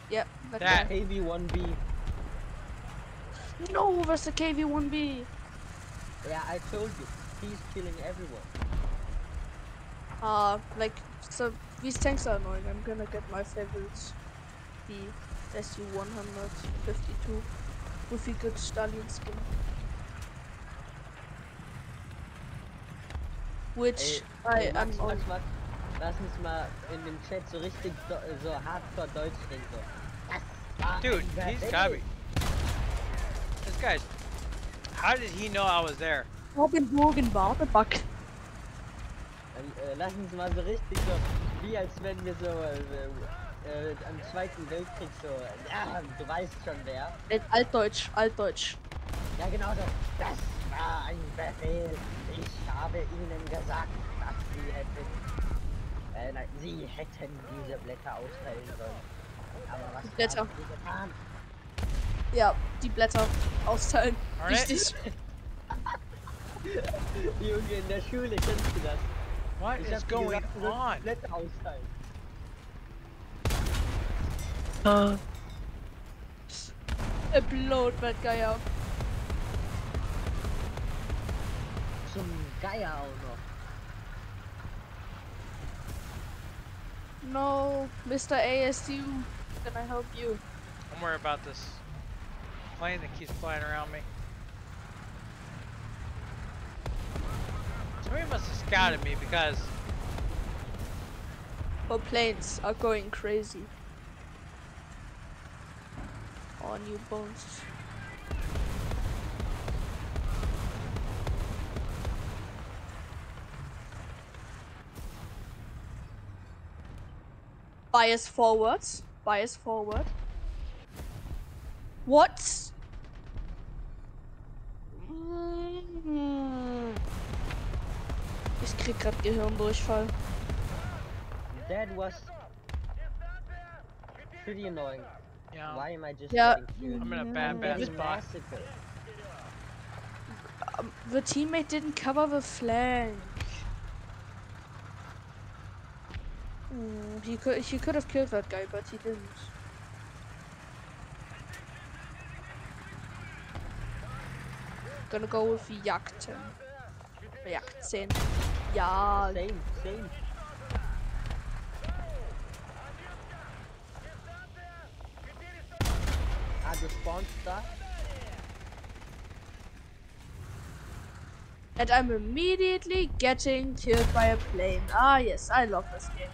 Yep. That That- KV-1B. No, there's a KV-1B. Yeah, I told you. He's killing everyone. Uh, like, so these tanks are annoying. I'm gonna get my favorites. The SU-152 with a good stallion skin. Which I Ey, am Max, on. Max, Max, lass uns mal in dem Chat so richtig do, so hardcore Deutsch reden. So. Dude. He's Befehl. This guy's. How did he know I was there? Morgenbogen Warteback. Dann, äh, lass uns mal so richtig so, wie als wenn wir so äh, äh, am Zweiten Weltkrieg so, ja, du weißt schon wer. Altdeutsch, Altdeutsch. Ja genau so, das war ein Befehl. Ich habe ihnen gesagt, dass sie hätten, äh, nein, sie hätten diese Blätter austeilen sollen. Aber was Blätter. haben sie getan? Ja, die Blätter austeilen. Alright. Richtig. *laughs* Junge, in der Schule kennst du das. What Ich is hab going gesagt, du sollst on? Blätter austeilen. I blowed that guy up. Zum Geier auch noch. No, Mr. ASU, can I help you? I'm worried about this plane that keeps flying around me. Somebody must have scouted me because Our planes are going crazy. On you bones. Bias forwards. Bias forward. What? krieg grad Gehirndurchfall. That was pretty annoying. Yeah. Why am I just yeah. getting killed? I'm in a bad, bad yeah. spot. Um, the teammate didn't cover the flank. Mm, he could he could have killed that guy, but he didn't. Gonna go with the Jagd 10. Jagd 10. Yeah. Same, same. And response that. And I'm immediately getting killed by a plane. Ah yes, I love this game.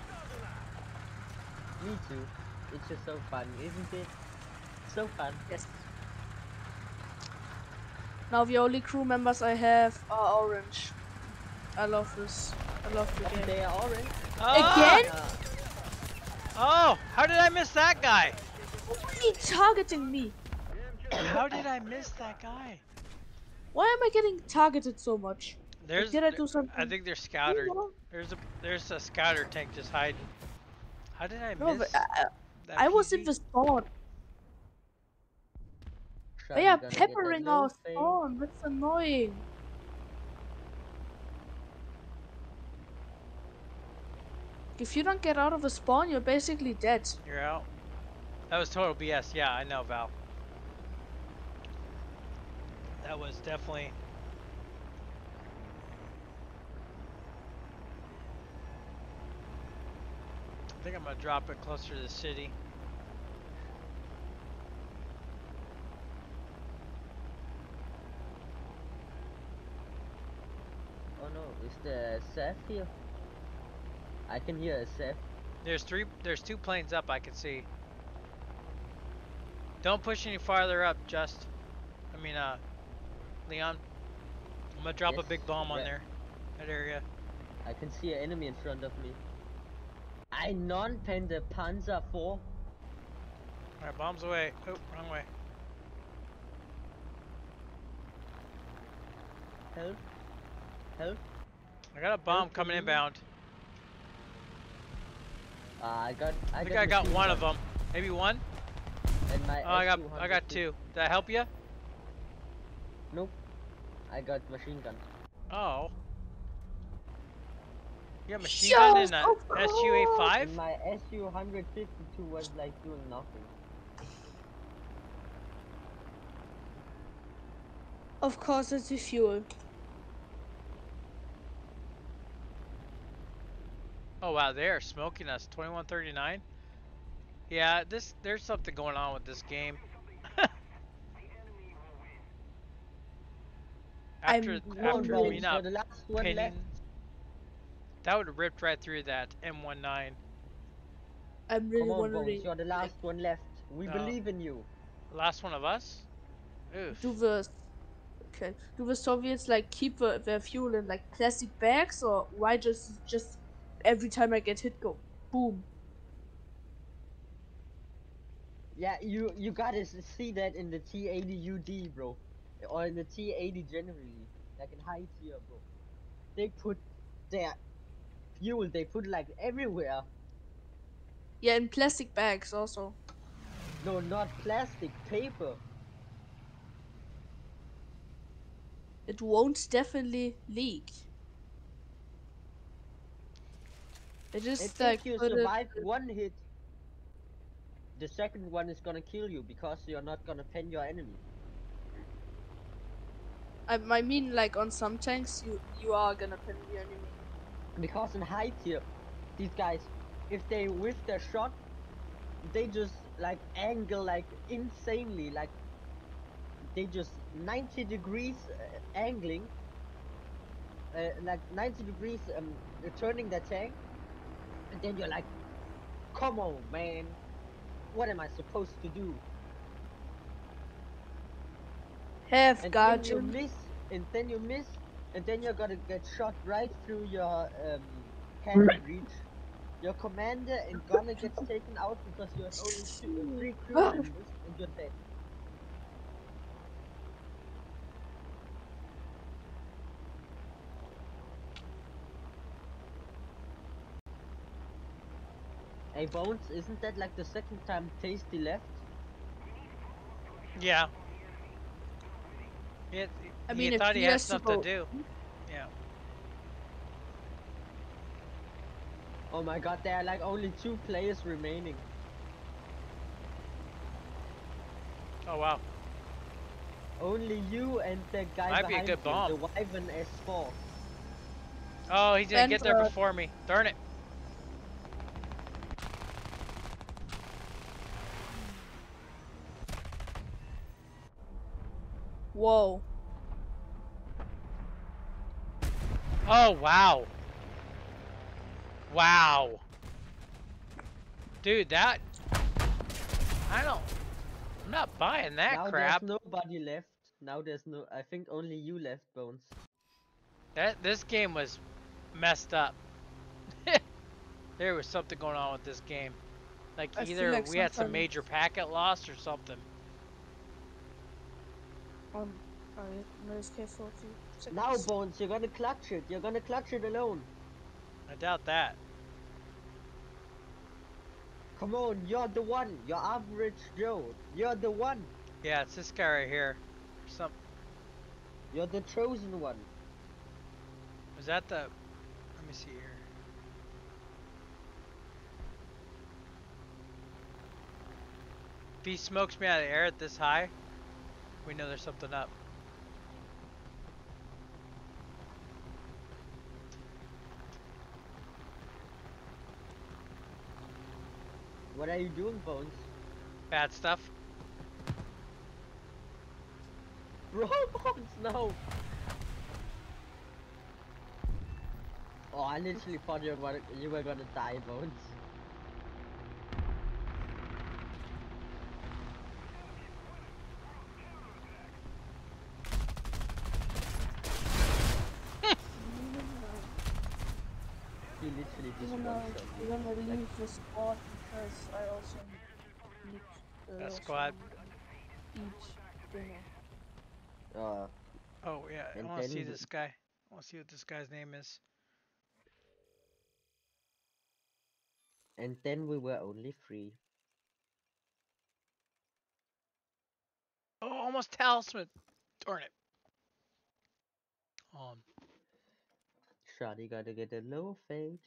Me too. It's just so fun, isn't it? So fun. Yes. Now the only crew members I have are orange. I love this. I love the Oh, game. they are orange. Oh! Again? Ah, Oh, how did I miss that guy? Why are you targeting me? How did I miss that guy? Why am I getting targeted so much? There's. Did I do something? I think they're scouter. wrong? There's a there's a scouter tank just hiding. How did I No, miss? but I, I was in PZ? the spawn. They are gonna get that peppering our loot thing? spawn. That's annoying. if you don't get out of a spawn, you're basically dead. You're out. That was total BS. Yeah, I know, Val. That was definitely... I think I'm going to drop it closer to the city. Oh no, is the Seth here? I can hear a Seth. There's three. There's two planes up. I can see. Don't push any farther up. Just. I mean, uh, Leon. I'm gonna drop Yes, a big bomb on there. That area. I can see an enemy in front of me. I non-pen the Panzer 4. All right, bombs away. Oh, wrong way. Help. Help. I got a bomb Help coming inbound. Uh, I got. I, I think got I got machine one of them. Maybe one. And my Oh, I got. I got two. Did I help you? Nope. I got machine gun. Oh. You got machine gun in Yes, a of course. SUA5? My SU-152 was like doing nothing. Of course, it's the fuel. Oh wow, they are smoking us. 2139. Yeah, this there's something going on with this game. after *laughs* I'm after wondering- me not you're the last one pinning, left. that would have ripped right through that M19. I'm really Come on, wondering. Bones, you're the last one left. We No. believe in you. Last one of us. Oof. Do the okay? Do the Soviets like keep the, their fuel in like plastic bags, or why just just every time I get hit, go boom? Yeah, you you gotta see that in the T80UD, bro, or in the T80 generally, like in high tier, bro. They put their fuel, they put like everywhere. Yeah, in plastic bags also. No, not plastic, paper. It won't definitely leak. It It just like you survive one hit, the second one is gonna kill you because you're not gonna pen your enemy. I, I mean, like on some tanks, you you are gonna pen the enemy. Because in high tier, these guys, if they whiff their shot, they just like angle like insanely, like they just 90 degrees uh, angling, uh, like 90 degrees um, turning their tank, and then you're like, come on, man, what am I supposed to do? Have and got then you you. miss, and then you miss, and then you're gonna get shot right through your um, cannon reach. Your commander and gunner gets taken out because you have only two, three crew *gasps* members and you're dead. Hey Bones, isn't that like the second time Tasty left? Yeah. He, had- I mean, if thought he he had has to stuff go- to do. Yeah. Oh my god, there are like only two players remaining. Oh wow. Only you and the guy Might be a behind good you, bomb. the Wyvern S4. Oh, he's gonna And, get there uh, before me. Darn it. Whoa. Oh wow. Wow. Dude, that I don't I'm not buying that now crap. there's nobody left. Now there's no. I think only you left, Bones. That this game was messed up. *laughs* there was something going on with this game. Like I either like we had some major packet loss or something. Um, alright, let's get 40 seconds. Now, Bones, you're gonna clutch it. You're gonna clutch it alone. I doubt that. Come on, you're the one. You're average Joe. You're the one. Yeah, it's this guy right here. Some You're the chosen one. was that the let me see here. If he smokes me out of the air at this high, we know there's something up. What are you doing, Bones? Bad stuff. *laughs* Bro, Bones, no! Oh, I literally thought you were, you were gonna die, Bones. He literally just Even though one-shot gonna leave the squad because I also need uh, That squad. each dinner. Uh, Oh yeah, I want to see this guy. I want to see what this guy's name is. and then we were only three. Oh, almost talisman. Darn it. Um, Shotty gotta get a low fade.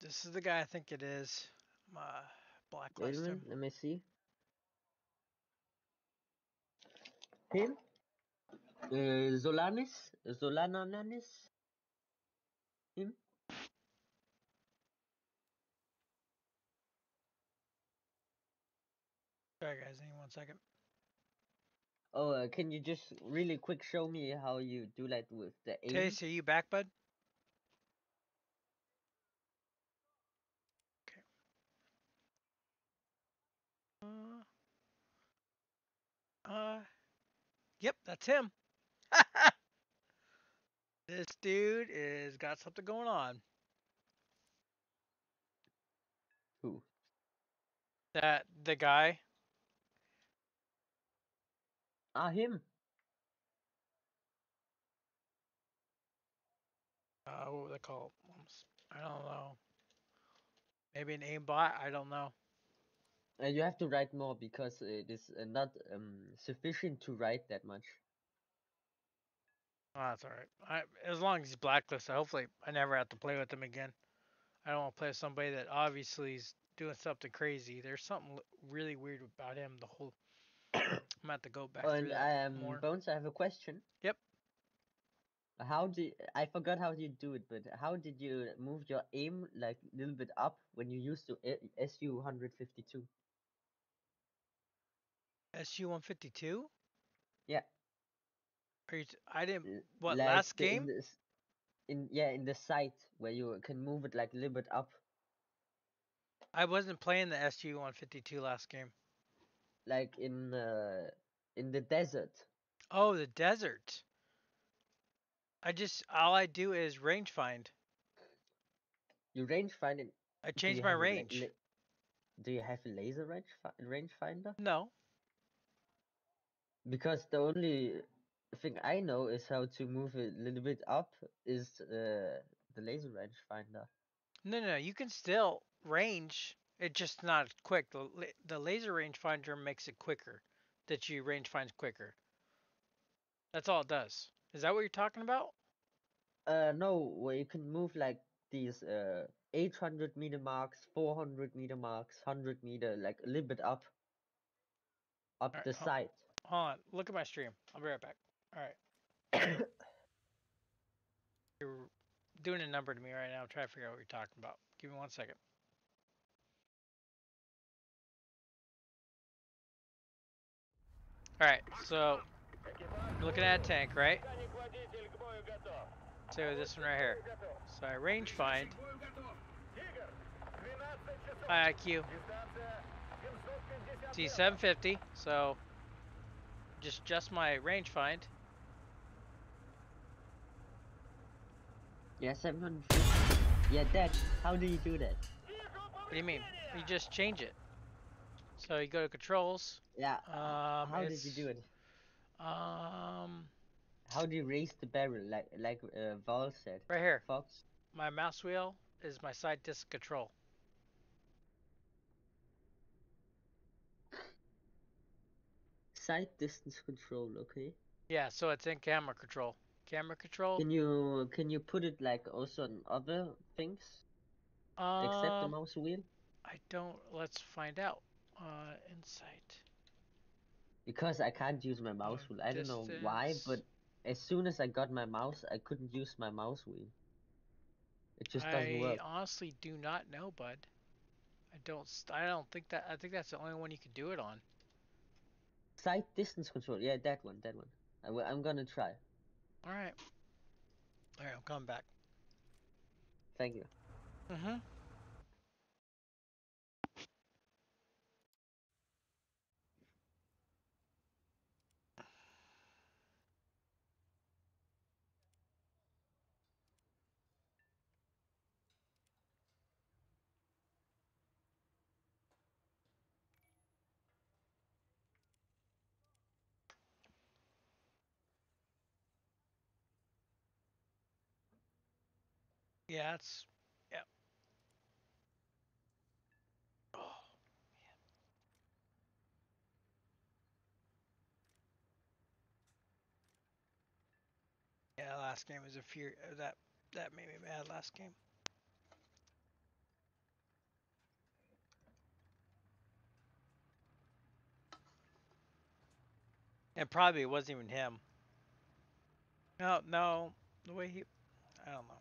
This is the guy I think it is. My Wait blacklist him. let me see. Him? Uh, Zolanis? Zolananis? Him? Sorry guys, hang one second. Oh, uh, can you just really quick show me how you do that with the aim? Taste, are you back, bud? Uh, yep, that's him. *laughs* this dude is got something going on. Who? That the guy. Ah, him. Uh, what would they call it? Um, don't know. Maybe an aimbot. I don't know. Uh, you have to write more because it is uh, not um, sufficient to write that much. Oh, that's all right. I, as long as he's blacklisted, hopefully I never have to play with him again. I don't want to play with somebody that obviously is doing something crazy. There's something really weird about him. The whole. I'm about to go back Oh, and that um, more. Bones, I have a question. Yep. How do I forgot how you do it, but how did you move your aim like a little bit up when you used to SU 152? SU 152. Yeah. Are you? T- I didn't. What like last the- game? In, the s- in yeah, in the sight where you can move it like a little bit up, I wasn't playing the SU 152 last game. like in uh, in the desert. Oh, the desert. I just all I do is range find. You range find it. I do change my have a la- range. la- do you have a laser range fi- range finder? No. Because the only thing I know is how to move it a little bit up is uh, the laser range finder. No, no, you can still range. It just not quick. The the laser rangefinder makes it quicker. That you range finds quicker. That's all it does. Is that what you're talking about? Uh, no, where you can move like these uh 800 meter marks, 400 meter marks, 100 meter, like a little bit up, up Alright, the side. Hold on. Look at my stream. I'll be right back. All right. *coughs* You're doing a number to me right now. I'm trying to figure out what you're talking about. Give me one second. All right. So, looking at a tank, right? So this one right here. So I range find. IQ. T750. So just just my range find. Yeah, 750. Yeah, that. How do you do that? What do you mean? You just change it. So you go to controls. Yeah. Um, how did you do it? Um, How do you raise the barrel, like like uh, Val said? right here. Fox. My mouse wheel is my side disc control. Side distance control. Okay. Yeah, so it's in camera control. Camera control. Can you can you put it like also on other things except the Um, mouse wheel? I don't. Let's find out. Uh, insight. Because I can't use my mouse wheel. I don't know why, but as soon as I got my mouse, I couldn't use my mouse wheel. It just doesn't I work. I honestly do not know, bud. I don't. st- I don't think that. I think that's the only one you can do it on. Sight distance control. Yeah, that one, that one. I w- I'm gonna try. All right. All right, I'm coming back. Thank you. Mm-hmm. Yeah, it's. Yeah. Oh. Yeah, last game was a fear. uh, That that made me mad last game. And probably it wasn't even him. No, no, the way he, I don't know.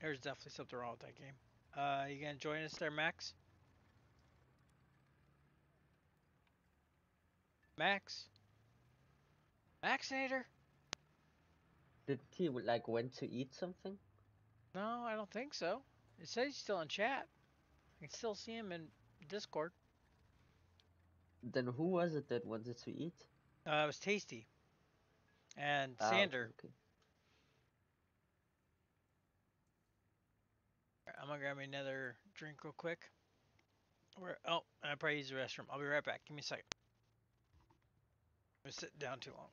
There's definitely something wrong with that game. Uh, you gonna join us there, Max? Max? Maxinator? Did he like went to eat something? No, I don't think so. It says he's still in chat. I can still see him in Discord. Then who was it that wanted to eat? Uh, it was Tasty. And okay, Sander. okay. I'm gonna grab me another drink real quick. Where? Oh, I probably use the restroom. I'll be right back. Give me a second. I'm sitting down too long.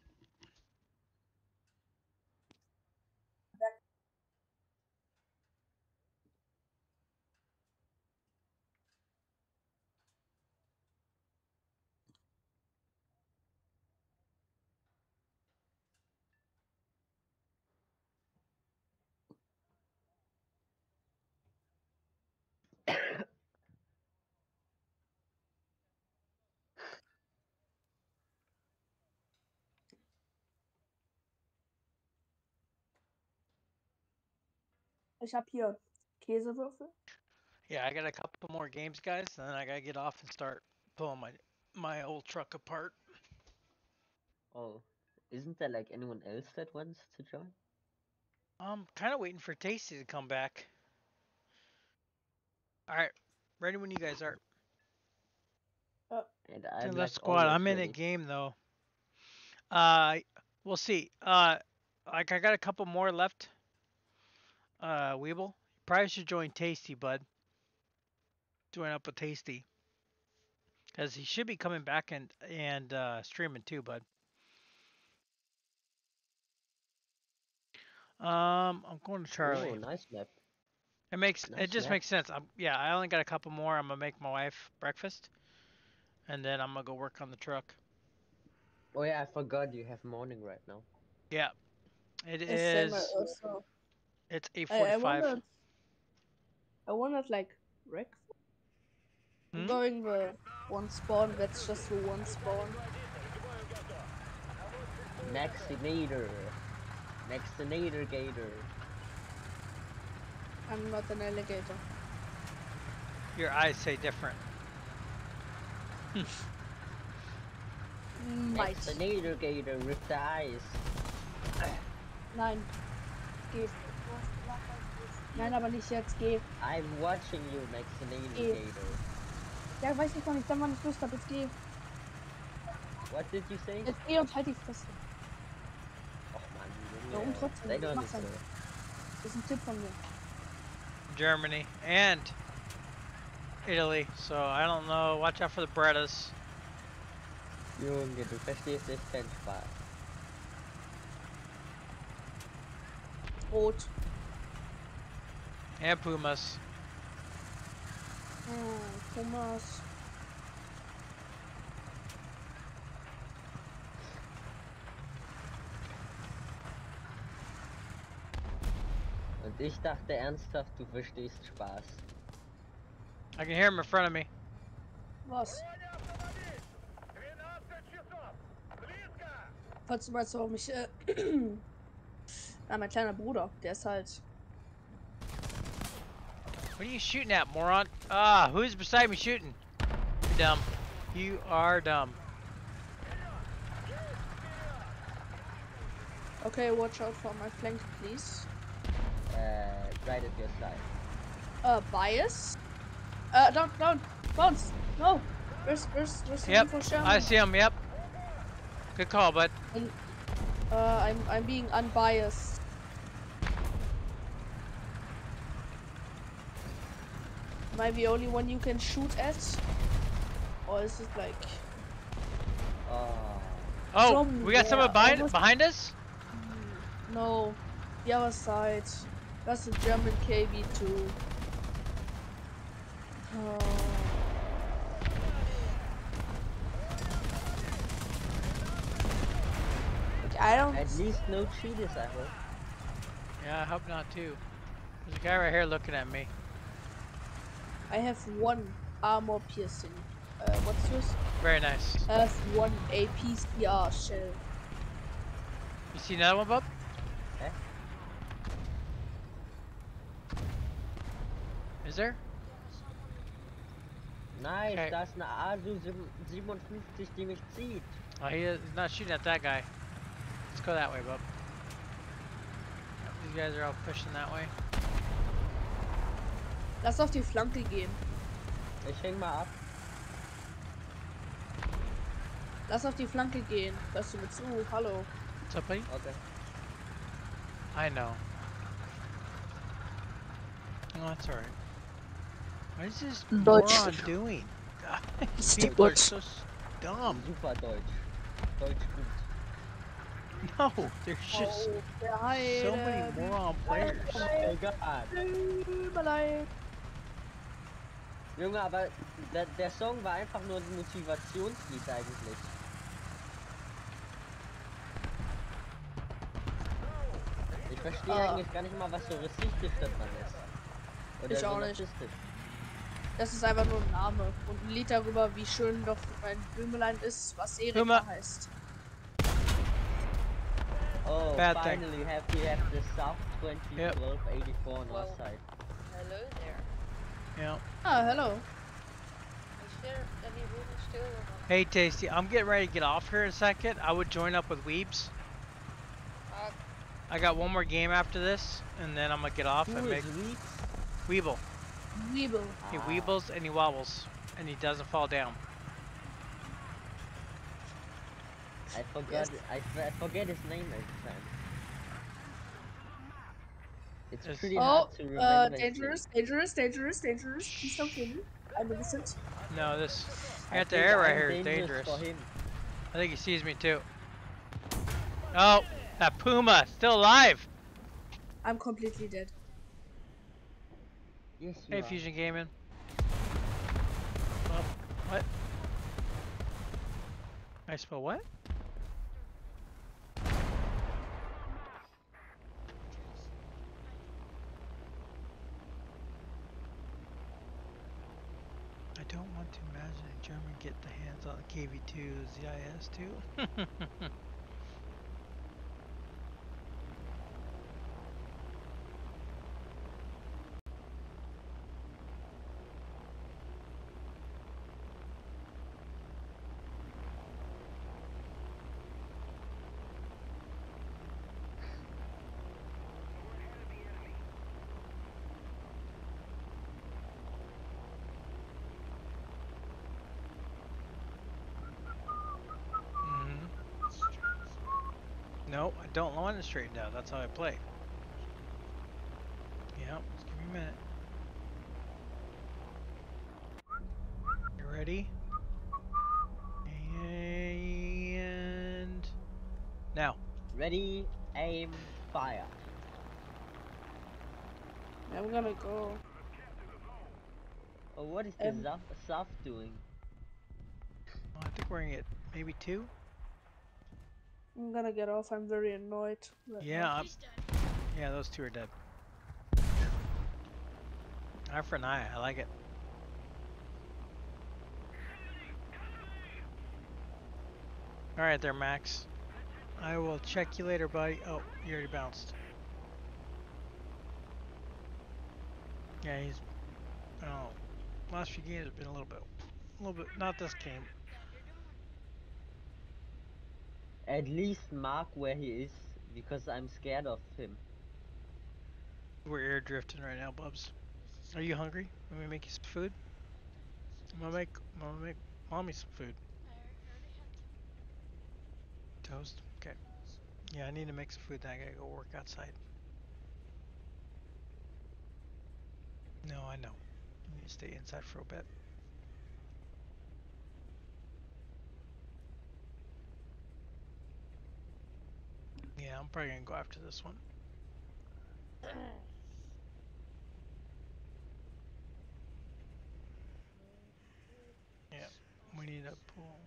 Ich habe hier Käsewürfel. Yeah, I got a couple more games, guys, and then I gotta get off and start pulling my my old truck apart. Oh, isn't there like anyone else that wants to join? I'm kind of waiting for Tasty to come back. All right, ready when you guys are. And I'm the like squad. I'm in a game though. Uh, we'll see. Uh, like I got a couple more left. Uh, Weeble, you probably should join Tasty, bud. Join up with Tasty, because he should be coming back and and uh, streaming too, bud. Um, I'm going to Charlie. Oh, nice map. It makes Nice it just map. makes sense. I'm yeah. I only got a couple more. I'm gonna make my wife breakfast, and then I'm gonna go work on the truck. Oh yeah, I forgot you have morning right now. Yeah, it It's same is. Also. It's eight I, I forty-five. wanted, I wanted like wreck. I'm Hmm? going the one spawn. That's just the one spawn. Nextinator. Nextinator Gator. I'm not an alligator. Your eyes say different. *laughs* Might. Nextinator Gator with the eyes. Nein. Geh. Nein, aber nicht jetzt. Geh. I'm watching you, Nextinator Geh. Gator. Ja, weiß ich noch nicht. Dann war nicht Lust hab. Jetzt geh. What did you say? Jetzt geh und halt die Fresse. Och man, Ja, und trotzdem, Sei doch mach nicht dann. so. Das ist ein Tipp von mir. Germany and Italy. So I don't know. Watch out for the Brettas. Junge, du verstehst echt keinen Spaß. Rot. And Pumas. Hm, Thomas. Und ich dachte ernsthaft, du verstehst Spaß. I can hear him in front of me. Was? Falls du meinst, warum ich. Äh, *clears throat* ja, mein kleiner Bruder, der ist halt. What are you shooting at, moron? Ah, who's beside me shooting? You're dumb. You are dumb. Okay, watch out for my flank, please. Uh, right at your side. Uh, bias. Uh, down, down, bounce. No. Where's, where's, where's the Yep, info Sherman? I see him. Yep. Good call, bud. Uh, I'm, I'm being unbiased. Am I the only one you can shoot at? Or is it like... Uh, oh. Oh, we got someone behind Almost- behind us. No, the other side. That's a German KV2. Oh. Uh. Okay, I don't. At least no cheaters, I hope. Yeah, I hope not too. There's a guy right here looking at me. I have one armor piercing. Uh, what's yours? Very nice. I have one APCR shell. You see another one, bub? Eh? Is there? Nice, Okay. da ist eine ASU 57, die mich zieht. Oh, he is, he's not shooting at that guy. Let's go that way, Bob. These guys are all pushing that way. Lass auf die Flanke gehen. Ich häng mal ab. Lass auf die Flanke gehen. Hörst du mir zu? Hallo. What's up, buddy? Okay. I know. Oh, that's alright. What is this Deutsch. moron doing? God, It's people are so dumb. Super Deutsch. Deutsch gut. No, there's just Oh, so many moron players. Tut mir leid. Junge, aber der, der Song war einfach nur ein Motivationslied eigentlich. Ich verstehe Ah. eigentlich gar nicht mal, was so rassistisch daran ist. Oder Ich so auch nicht. Das ist einfach nur ein Name und ein Lied darüber, wie schön doch mein Böhmelein ist, was Erika heißt. Oh, Bad thing. finally have we have the South 20 Yep. 1284 on our Well. side. Hello there. Yeah. Ah, hello. Is there any room still? Hey, Tasty, I'm getting ready to get off here in a second. I would join up with Weebs. Uh, I got one more game after this, and then I'm gonna get off Who and make is weak? Weeble. Weeble. He Ah. weebles and he wobbles, and he doesn't fall down. I forgot. I, f- I forget his name every time. It's It's- pretty Oh, hard to remember. uh, dangerous, dangerous, dangerous, dangerous. Please don't kill me. I'm innocent. No, this I at the air right I'm here is dangerous. For. I think he sees me too. Oh, that puma still alive. I'm completely dead. Yes, you Hey, are. Fusion Gaming. Oh, what? I spell what? get the hands on the KV-2 ZIS-2. *laughs* No, I don't want it straightened out. That's how I play. Yep, just give me a minute. You ready? And now. Ready, aim, fire. I'm gonna go. Oh, what is the Um, Zaf, Zaf doing? I think we're gonna get maybe two. I'm gonna get off. I'm very annoyed. Yeah. Yeah, those two are dead. Eye for an eye. I like it. All right, there, Max. I will check you later, buddy. Oh, you already bounced. Yeah, he's Oh, last few games have been a little bit, a little bit. Not this game. At least mark where he is, because I'm scared of him. We're air drifting right now, Bubs. Are you hungry? Let me make you some food. I'm gonna make, I'm gonna make mommy some food. Toast. Okay. Yeah, I need to make some food. Then I gotta go work outside. No, I know. You need to stay inside for a bit. Yeah, I'm probably gonna go after this one. Yeah, we need a pull.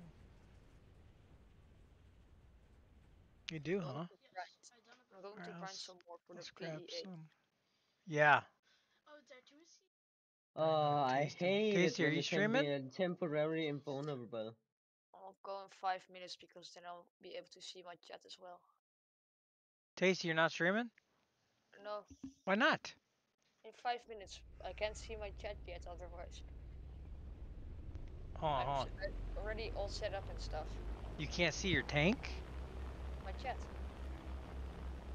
You do, huh? I'm going to Alright, grind some more for the Let's grab PE8. some. Yeah. Oh, I hate Tasty, it are you you be streaming? uh, temporary invulnerable. I'll go in five minutes because then I'll be able to see my chat as well. Tasty, you're not streaming? No, Why not? in five minutes. I can't see my chat yet otherwise. Hold on, hold on. already all set up and stuff. You can't see your tank? My chat.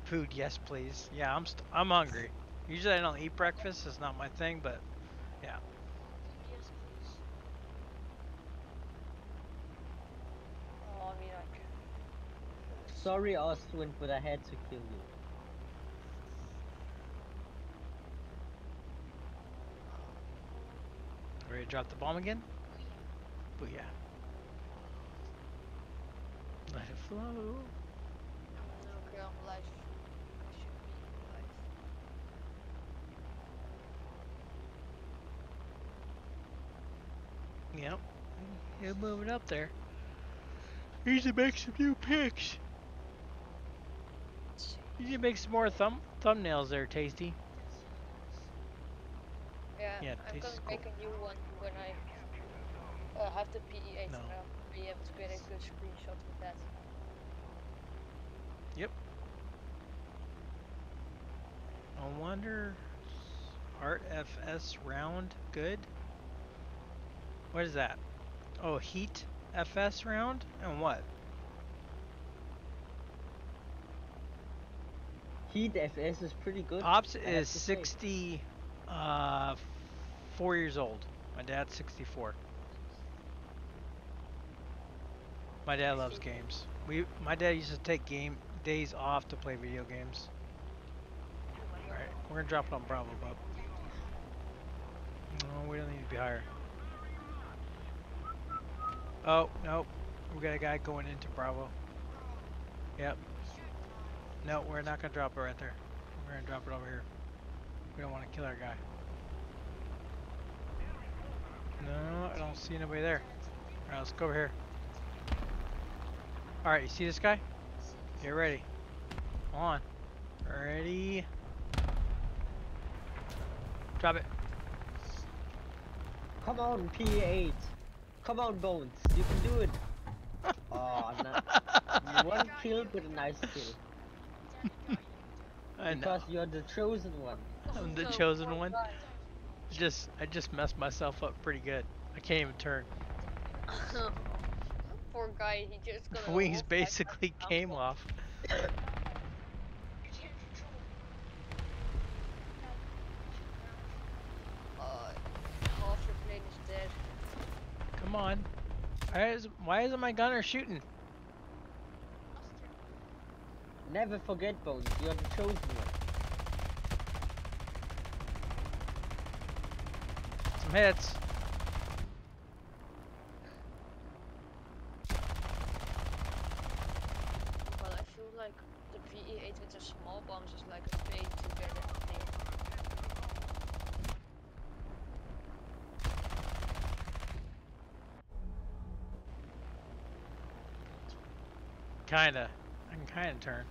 Food, yes, please. Yeah, I'm st- I'm hungry. Usually I don't eat breakfast. It's not my thing, but yeah. Oh, I mean, like, Sorry, Ostwind, but I had to kill you. Ready to drop the bomb again? Booyah. Let it flow. Yep. He's moving up there. He should make some new pics. You should make some more thumb thumbnails there, Tasty. Yeah, Yeah, I'm gonna is make a new one when I uh, have the PE8 No. and I'll be able to get a good screenshot with that. Yep. I wonder. Art FS round good? What is that? Oh, Heat FS round? And what? Heat FS is pretty good. Pops is to say. 60, uh, four years old. My dad's 64. My dad loves games. We, my dad used to take game days off to play video games. All right, we're gonna drop it on Bravo, bub. No, we don't need to be higher. Oh nope, we got a guy going into Bravo. Yep. No, we're not gonna drop it right there. We're gonna drop it over here. We don't want to kill our guy. No, I don't see anybody there. Alright, let's go over here. Alright, you see this guy? Get ready. Come on. Ready. Drop it. Come on, P8. Come on, Bones. You can do it. *laughs* Oh, not. One kill, but a nice kill. *laughs* I know. Because you're the chosen one. I'm the chosen one. Just, I just messed myself up pretty good. I can't even turn. *laughs* Poor guy, he just got *laughs* Wings basically came off. Uh, half your plane is dead. Come on. Why, is, why isn't my gunner shooting? Never forget, Bones. You're the chosen one. Some hits. Well, I feel like the PE8 with the small bombs is like a pain to get it. Kinda. I can kinda turn.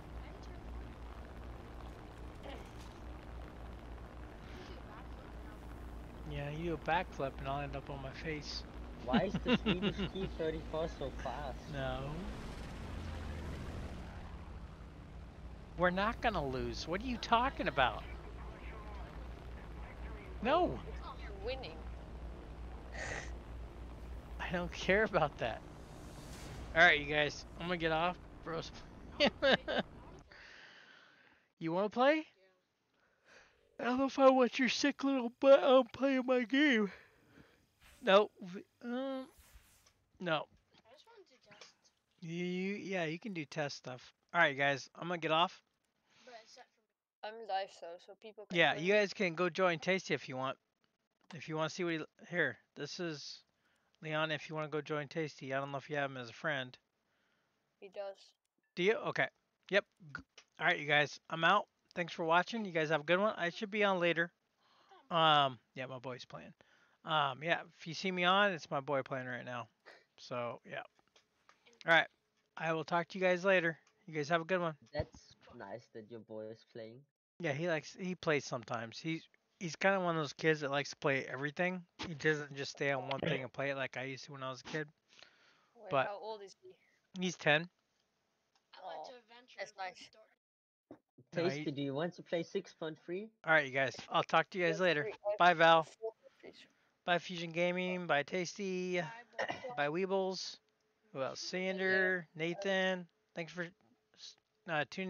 Yeah, you do a backflip and I'll end up on my face. Why is the *laughs* Swedish T-34 so fast? No. We're not gonna lose. What are you talking about? No. Winning. *laughs* I don't care about that. All right, you guys. I'm gonna get off, bros. *laughs* you want to play? I don't know if I want your sick little butt on playing my game. No. Um. No. I just wanted to test. You, you yeah, you can do test stuff. All right, guys. I'm gonna get off. But it's set for I'm live so so people can Yeah, you guys can go join Tasty if you want. If you want to see what he here, this is Leon. If you want to go join Tasty, I don't know if you have him as a friend. He does. Do you? Okay. Yep. All right, you guys. I'm out. Thanks for watching. You guys have a good one. I should be on later. Um. Yeah, my boy's playing. Um. Yeah. If you see me on, it's my boy playing right now. So yeah. All right. I will talk to you guys later. You guys have a good one. That's nice that your boy is playing. Yeah, he likes he plays sometimes. He's he's kind of one of those kids that likes to play everything. He doesn't just stay on one thing and play it like I used to when I was a kid. Wait, But- how old is he? He's ten. I like to adventure. that's nice. Story. No, Tasty, do you want to play 6.3? All right, you guys. I'll talk to you guys later. Bye, Val. four, three, three. Bye, Fusion Gaming. Bye, Tasty. Bye, Weebles. Who else? Sander, Nathan. Thanks for uh, tuning in.